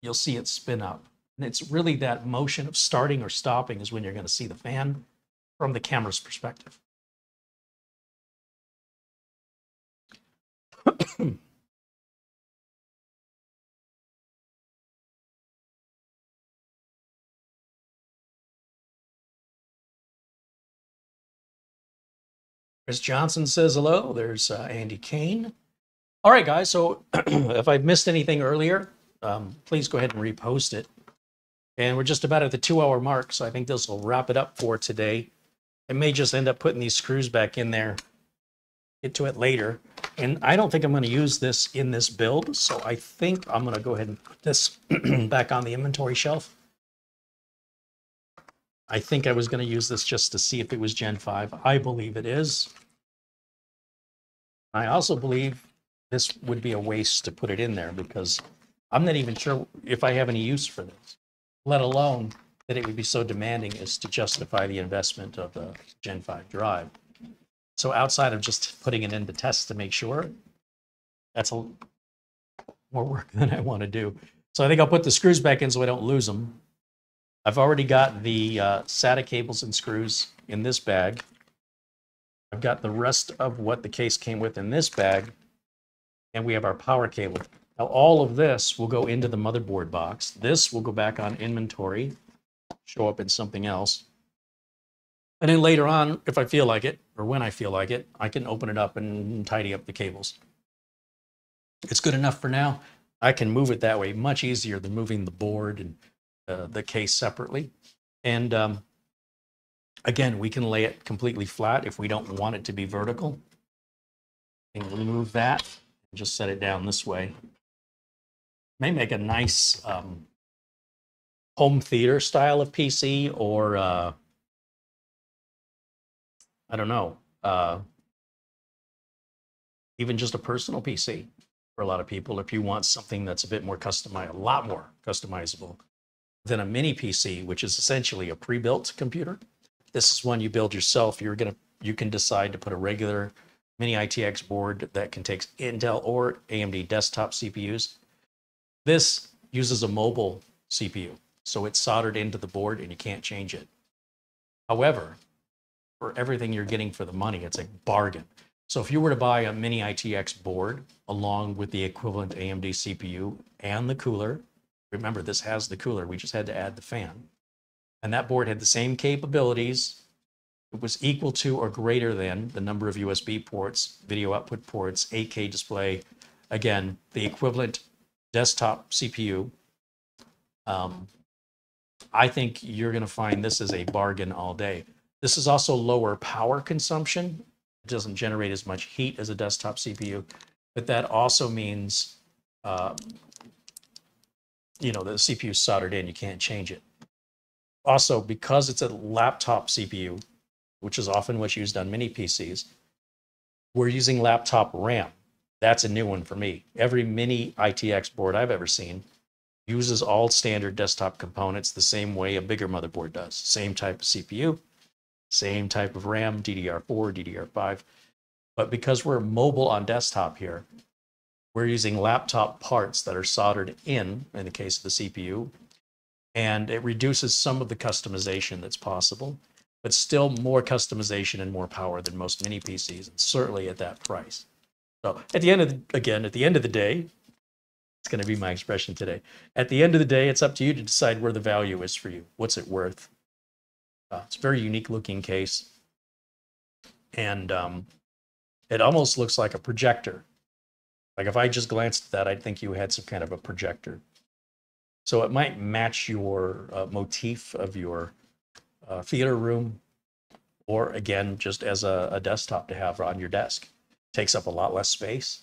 you'll see it spin up. And it's really that motion of starting or stopping is when you're going to see the fan from the camera's perspective. Chris Johnson says hello. There's uh, Andy Kane. All right, guys. So [CLEARS THROAT] if I've missed anything earlier, um, please go ahead and repost it. And we're just about at the two hour mark. So I think this will wrap it up for today. I may just end up putting these screws back in there, get to it later. And I don't think I'm going to use this in this build. So I think I'm going to go ahead and put this [CLEARS THROAT] back on the inventory shelf. I think I was going to use this just to see if it was Gen 5. I believe it is. I also believe this would be a waste to put it in there because I'm not even sure if I have any use for this, let alone that it would be so demanding as to justify the investment of the Gen 5 drive. So outside of just putting it into test to make sure, that's a more work [LAUGHS] than I want to do. So I think I'll put the screws back in so I don't lose them. I've already got the uh, SATA cables and screws in this bag. I've got the rest of what the case came with in this bag. And we have our power cable. Now all of this will go into the motherboard box. This will go back on inventory, show up in something else. And then later on, if I feel like it, or when I feel like it, I can open it up and tidy up the cables. It's good enough for now. I can move it that way much easier than moving the board and uh, the case separately. And um, again, we can lay it completely flat if we don't want it to be vertical. And remove that and just set it down this way. May make a nice um, home theater style of PC or uh, I don't know, uh, even just a personal PC for a lot of people. If you want something that's a bit more customized, a lot more customizable than a mini PC, which is essentially a pre-built computer. This is one you build yourself. You're gonna you can decide to put a regular mini ITX board that can take Intel or AMD desktop CPUs. This uses a mobile CPU, so it's soldered into the board and you can't change it. However, for everything you're getting for the money, it's a bargain. So if you were to buy a mini ITX board along with the equivalent AMD CPU and the cooler, remember this has the cooler, we just had to add the fan. And that board had the same capabilities. It was equal to or greater than the number of USB ports, video output ports, 8K display. Again, the equivalent desktop CPU. Um, I think you're going to find this is a bargain all day. This is also lower power consumption. It doesn't generate as much heat as a desktop CPU, but that also means, uh, you know, the CPU is soldered in, you can't change it. Also, because it's a laptop CPU, which is often what's used on mini PCs, we're using laptop RAM. That's a new one for me. Every mini ITX board I've ever seen uses all standard desktop components the same way a bigger motherboard does. Same type of CPU, same type of RAM, DDR4, DDR5. But because we're mobile on desktop here, we're using laptop parts that are soldered in, in the case of the CPU, and it reduces some of the customization that's possible, but still more customization and more power than most mini PCs, and certainly at that price. So at the end of the, again, at the end of the day, it's going to be my expression today. At the end of the day, it's up to you to decide where the value is for you. What's it worth? Uh, it's a very unique looking case. And um, it almost looks like a projector. Like if I just glanced at that, I'd think you had some kind of a projector. So it might match your uh, motif of your uh, theater room, or again, just as a, a desktop to have on your desk. Takes up a lot less space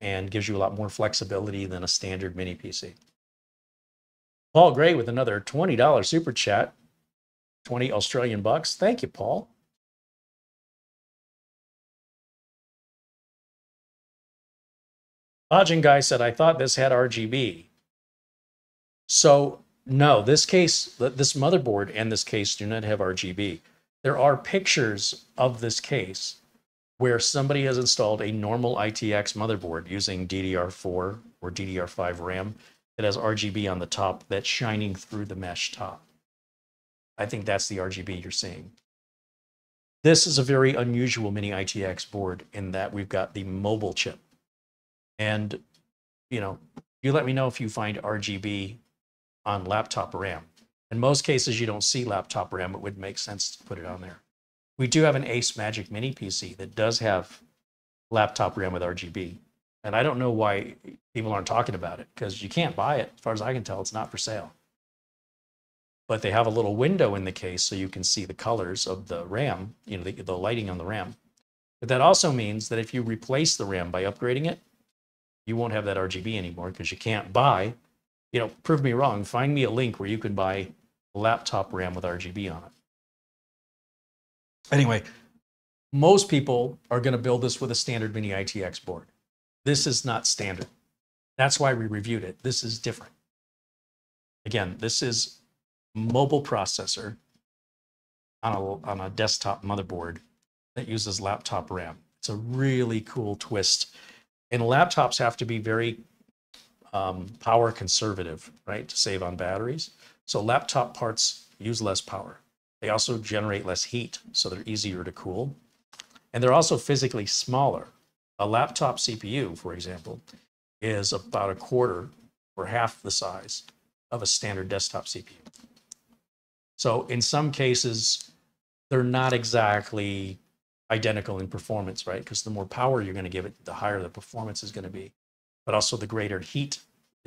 and gives you a lot more flexibility than a standard mini PC. Paul Gray with another $20 super chat, 20 Australian bucks. Thank you, Paul. Lodging guy said, I thought this had RGB. So no, this case, this motherboard and this case do not have RGB. There are pictures of this case where somebody has installed a normal ITX motherboard using DDR4 or DDR5 RAM that has RGB on the top that's shining through the mesh top. I think that's the RGB you're seeing. This is a very unusual mini ITX board in that we've got the mobile chip. And, you know, you let me know if you find RGB on laptop RAM. In most cases, you don't see laptop RAM. It would make sense to put it on there. We do have an Ace Magic Mini PC that does have laptop RAM with RGB. And I don't know why people aren't talking about it because you can't buy it. As far as I can tell, it's not for sale. But they have a little window in the case so you can see the colors of the RAM, you know, the, the lighting on the RAM. But that also means that if you replace the RAM by upgrading it, you won't have that RGB anymore because you can't buy you know, prove me wrong. Find me a link where you can buy laptop RAM with RGB on it. Anyway, most people are going to build this with a standard mini ITX board. This is not standard. That's why we reviewed it. This is different. Again, this is mobile processor on a, on a desktop motherboard that uses laptop RAM. It's a really cool twist. And laptops have to be very um, power conservative, right, to save on batteries. So laptop parts use less power. They also generate less heat, so they're easier to cool. And they're also physically smaller. A laptop CPU, for example, is about a quarter or half the size of a standard desktop CPU. So in some cases, they're not exactly identical in performance, right? Because the more power you're going to give it, the higher the performance is going to be but also the greater heat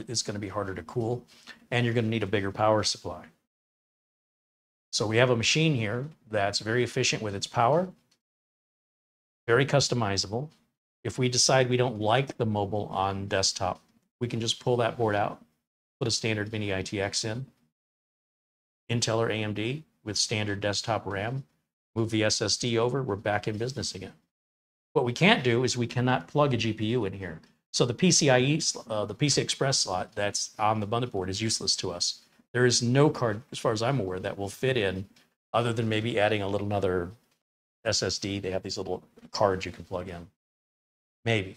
is going to be harder to cool, and you're going to need a bigger power supply. So we have a machine here that's very efficient with its power, very customizable. If we decide we don't like the mobile on desktop, we can just pull that board out, put a standard mini ITX in, Intel or AMD with standard desktop RAM, move the SSD over, we're back in business again. What we can't do is we cannot plug a GPU in here. So the PCIe, uh, the PCI Express slot that's on the motherboard is useless to us. There is no card, as far as I'm aware, that will fit in other than maybe adding a little another SSD. They have these little cards you can plug in. Maybe.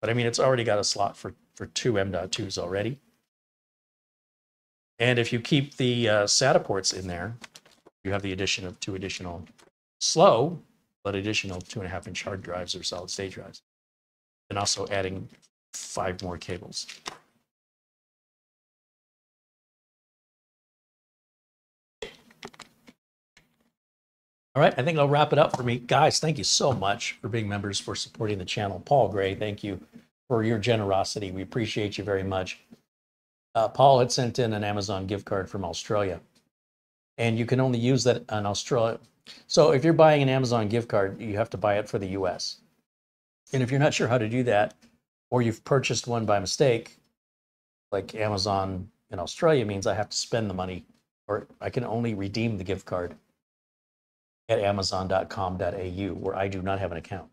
But I mean, it's already got a slot for, for two M.2s already. And if you keep the uh, SATA ports in there, you have the addition of two additional slow, but additional two and a half inch hard drives or solid state drives. And also adding five more cables. All right, I think I'll wrap it up for me. Guys, thank you so much for being members, for supporting the channel. Paul Gray, thank you for your generosity. We appreciate you very much. Uh, Paul had sent in an Amazon gift card from Australia, and you can only use that in Australia. So if you're buying an Amazon gift card, you have to buy it for the US. And if you're not sure how to do that, or you've purchased one by mistake, like Amazon in Australia means I have to spend the money, or I can only redeem the gift card at amazon.com.au where I do not have an account.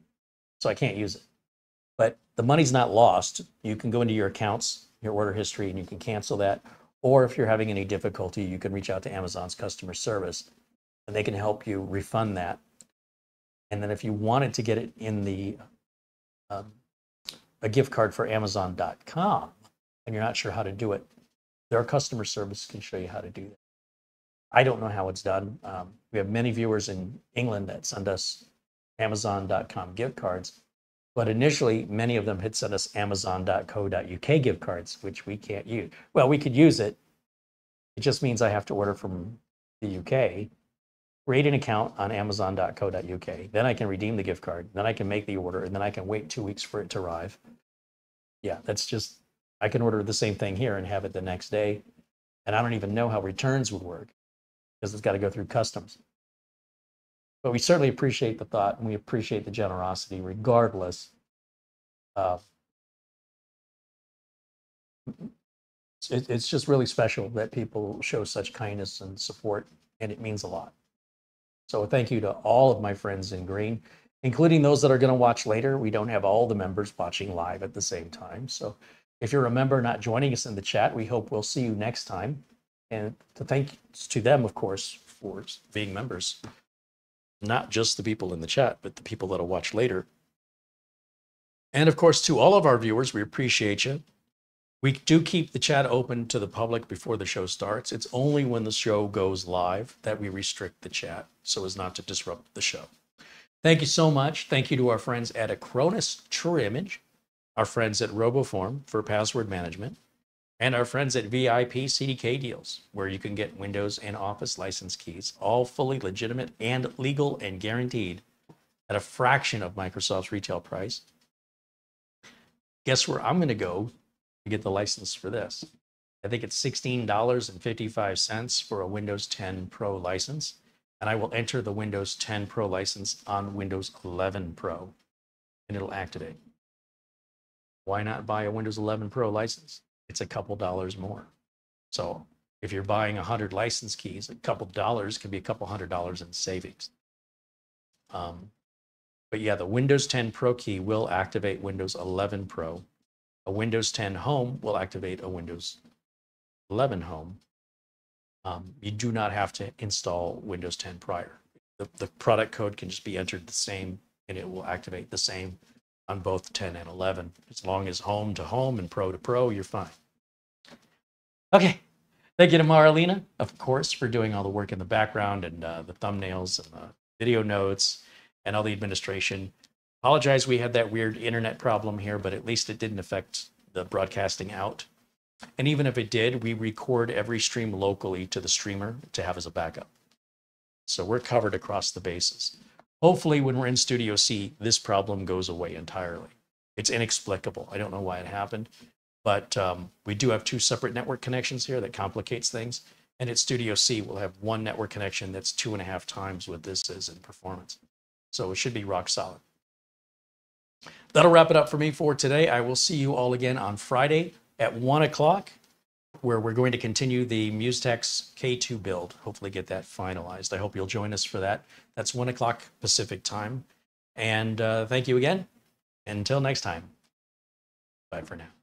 So I can't use it. But the money's not lost. You can go into your accounts, your order history, and you can cancel that. Or if you're having any difficulty, you can reach out to Amazon's customer service and they can help you refund that. And then if you wanted to get it in the um, a gift card for Amazon.com and you're not sure how to do it, their customer service can show you how to do that. I don't know how it's done. Um, we have many viewers in England that send us Amazon.com gift cards, but initially many of them had sent us Amazon.co.uk gift cards, which we can't use. Well, we could use it. It just means I have to order from the UK, create an account on Amazon.co.uk. Then I can redeem the gift card. Then I can make the order, and then I can wait two weeks for it to arrive. Yeah, that's just I can order the same thing here and have it the next day. And I don't even know how returns would work because it's got to go through customs. But we certainly appreciate the thought and we appreciate the generosity regardless. Of, it, it's just really special that people show such kindness and support, and it means a lot. So thank you to all of my friends in green, including those that are going to watch later. We don't have all the members watching live at the same time. So if you're a member not joining us in the chat, we hope we'll see you next time and to thank to them, of course, for being members. Not just the people in the chat, but the people that'll watch later. And of course, to all of our viewers, we appreciate you. We do keep the chat open to the public before the show starts. It's only when the show goes live that we restrict the chat so as not to disrupt the show. Thank you so much. Thank you to our friends at Acronis True Image, our friends at RoboForm for password management, and our friends at VIP CDK Deals, where you can get Windows and Office license keys, all fully legitimate and legal and guaranteed at a fraction of Microsoft's retail price. Guess where I'm going to go to get the license for this? I think it's $16.55 for a Windows 10 Pro license, and I will enter the Windows 10 Pro license on Windows 11 Pro, and it'll activate. Why not buy a Windows 11 Pro license? It's a couple dollars more. So if you're buying 100 license keys, a couple dollars can be a couple hundred dollars in savings. Um, but yeah, the Windows 10 Pro key will activate Windows 11 Pro. A Windows 10 Home will activate a Windows 11 Home. Um, you do not have to install Windows 10 prior. The, the product code can just be entered the same and it will activate the same on both 10 and 11. As long as home to home and pro to pro, you're fine. Okay. Thank you to Marlena, of course, for doing all the work in the background and uh, the thumbnails and the video notes and all the administration. Apologize, we had that weird internet problem here, but at least it didn't affect the broadcasting out. And even if it did, we record every stream locally to the streamer to have as a backup. So we're covered across the bases. Hopefully, when we're in Studio C, this problem goes away entirely. It's inexplicable. I don't know why it happened. But um, we do have two separate network connections here that complicates things. And at Studio C, we'll have one network connection that's two and a half times what this is in performance. So it should be rock solid. That'll wrap it up for me for today. I will see you all again on Friday at one o'clock. where we're going to continue the Musetex K2 build, hopefully get that finalized. I hope you'll join us for that. That's 1 o'clock Pacific time. And uh, thank you again. Until next time. Bye for now.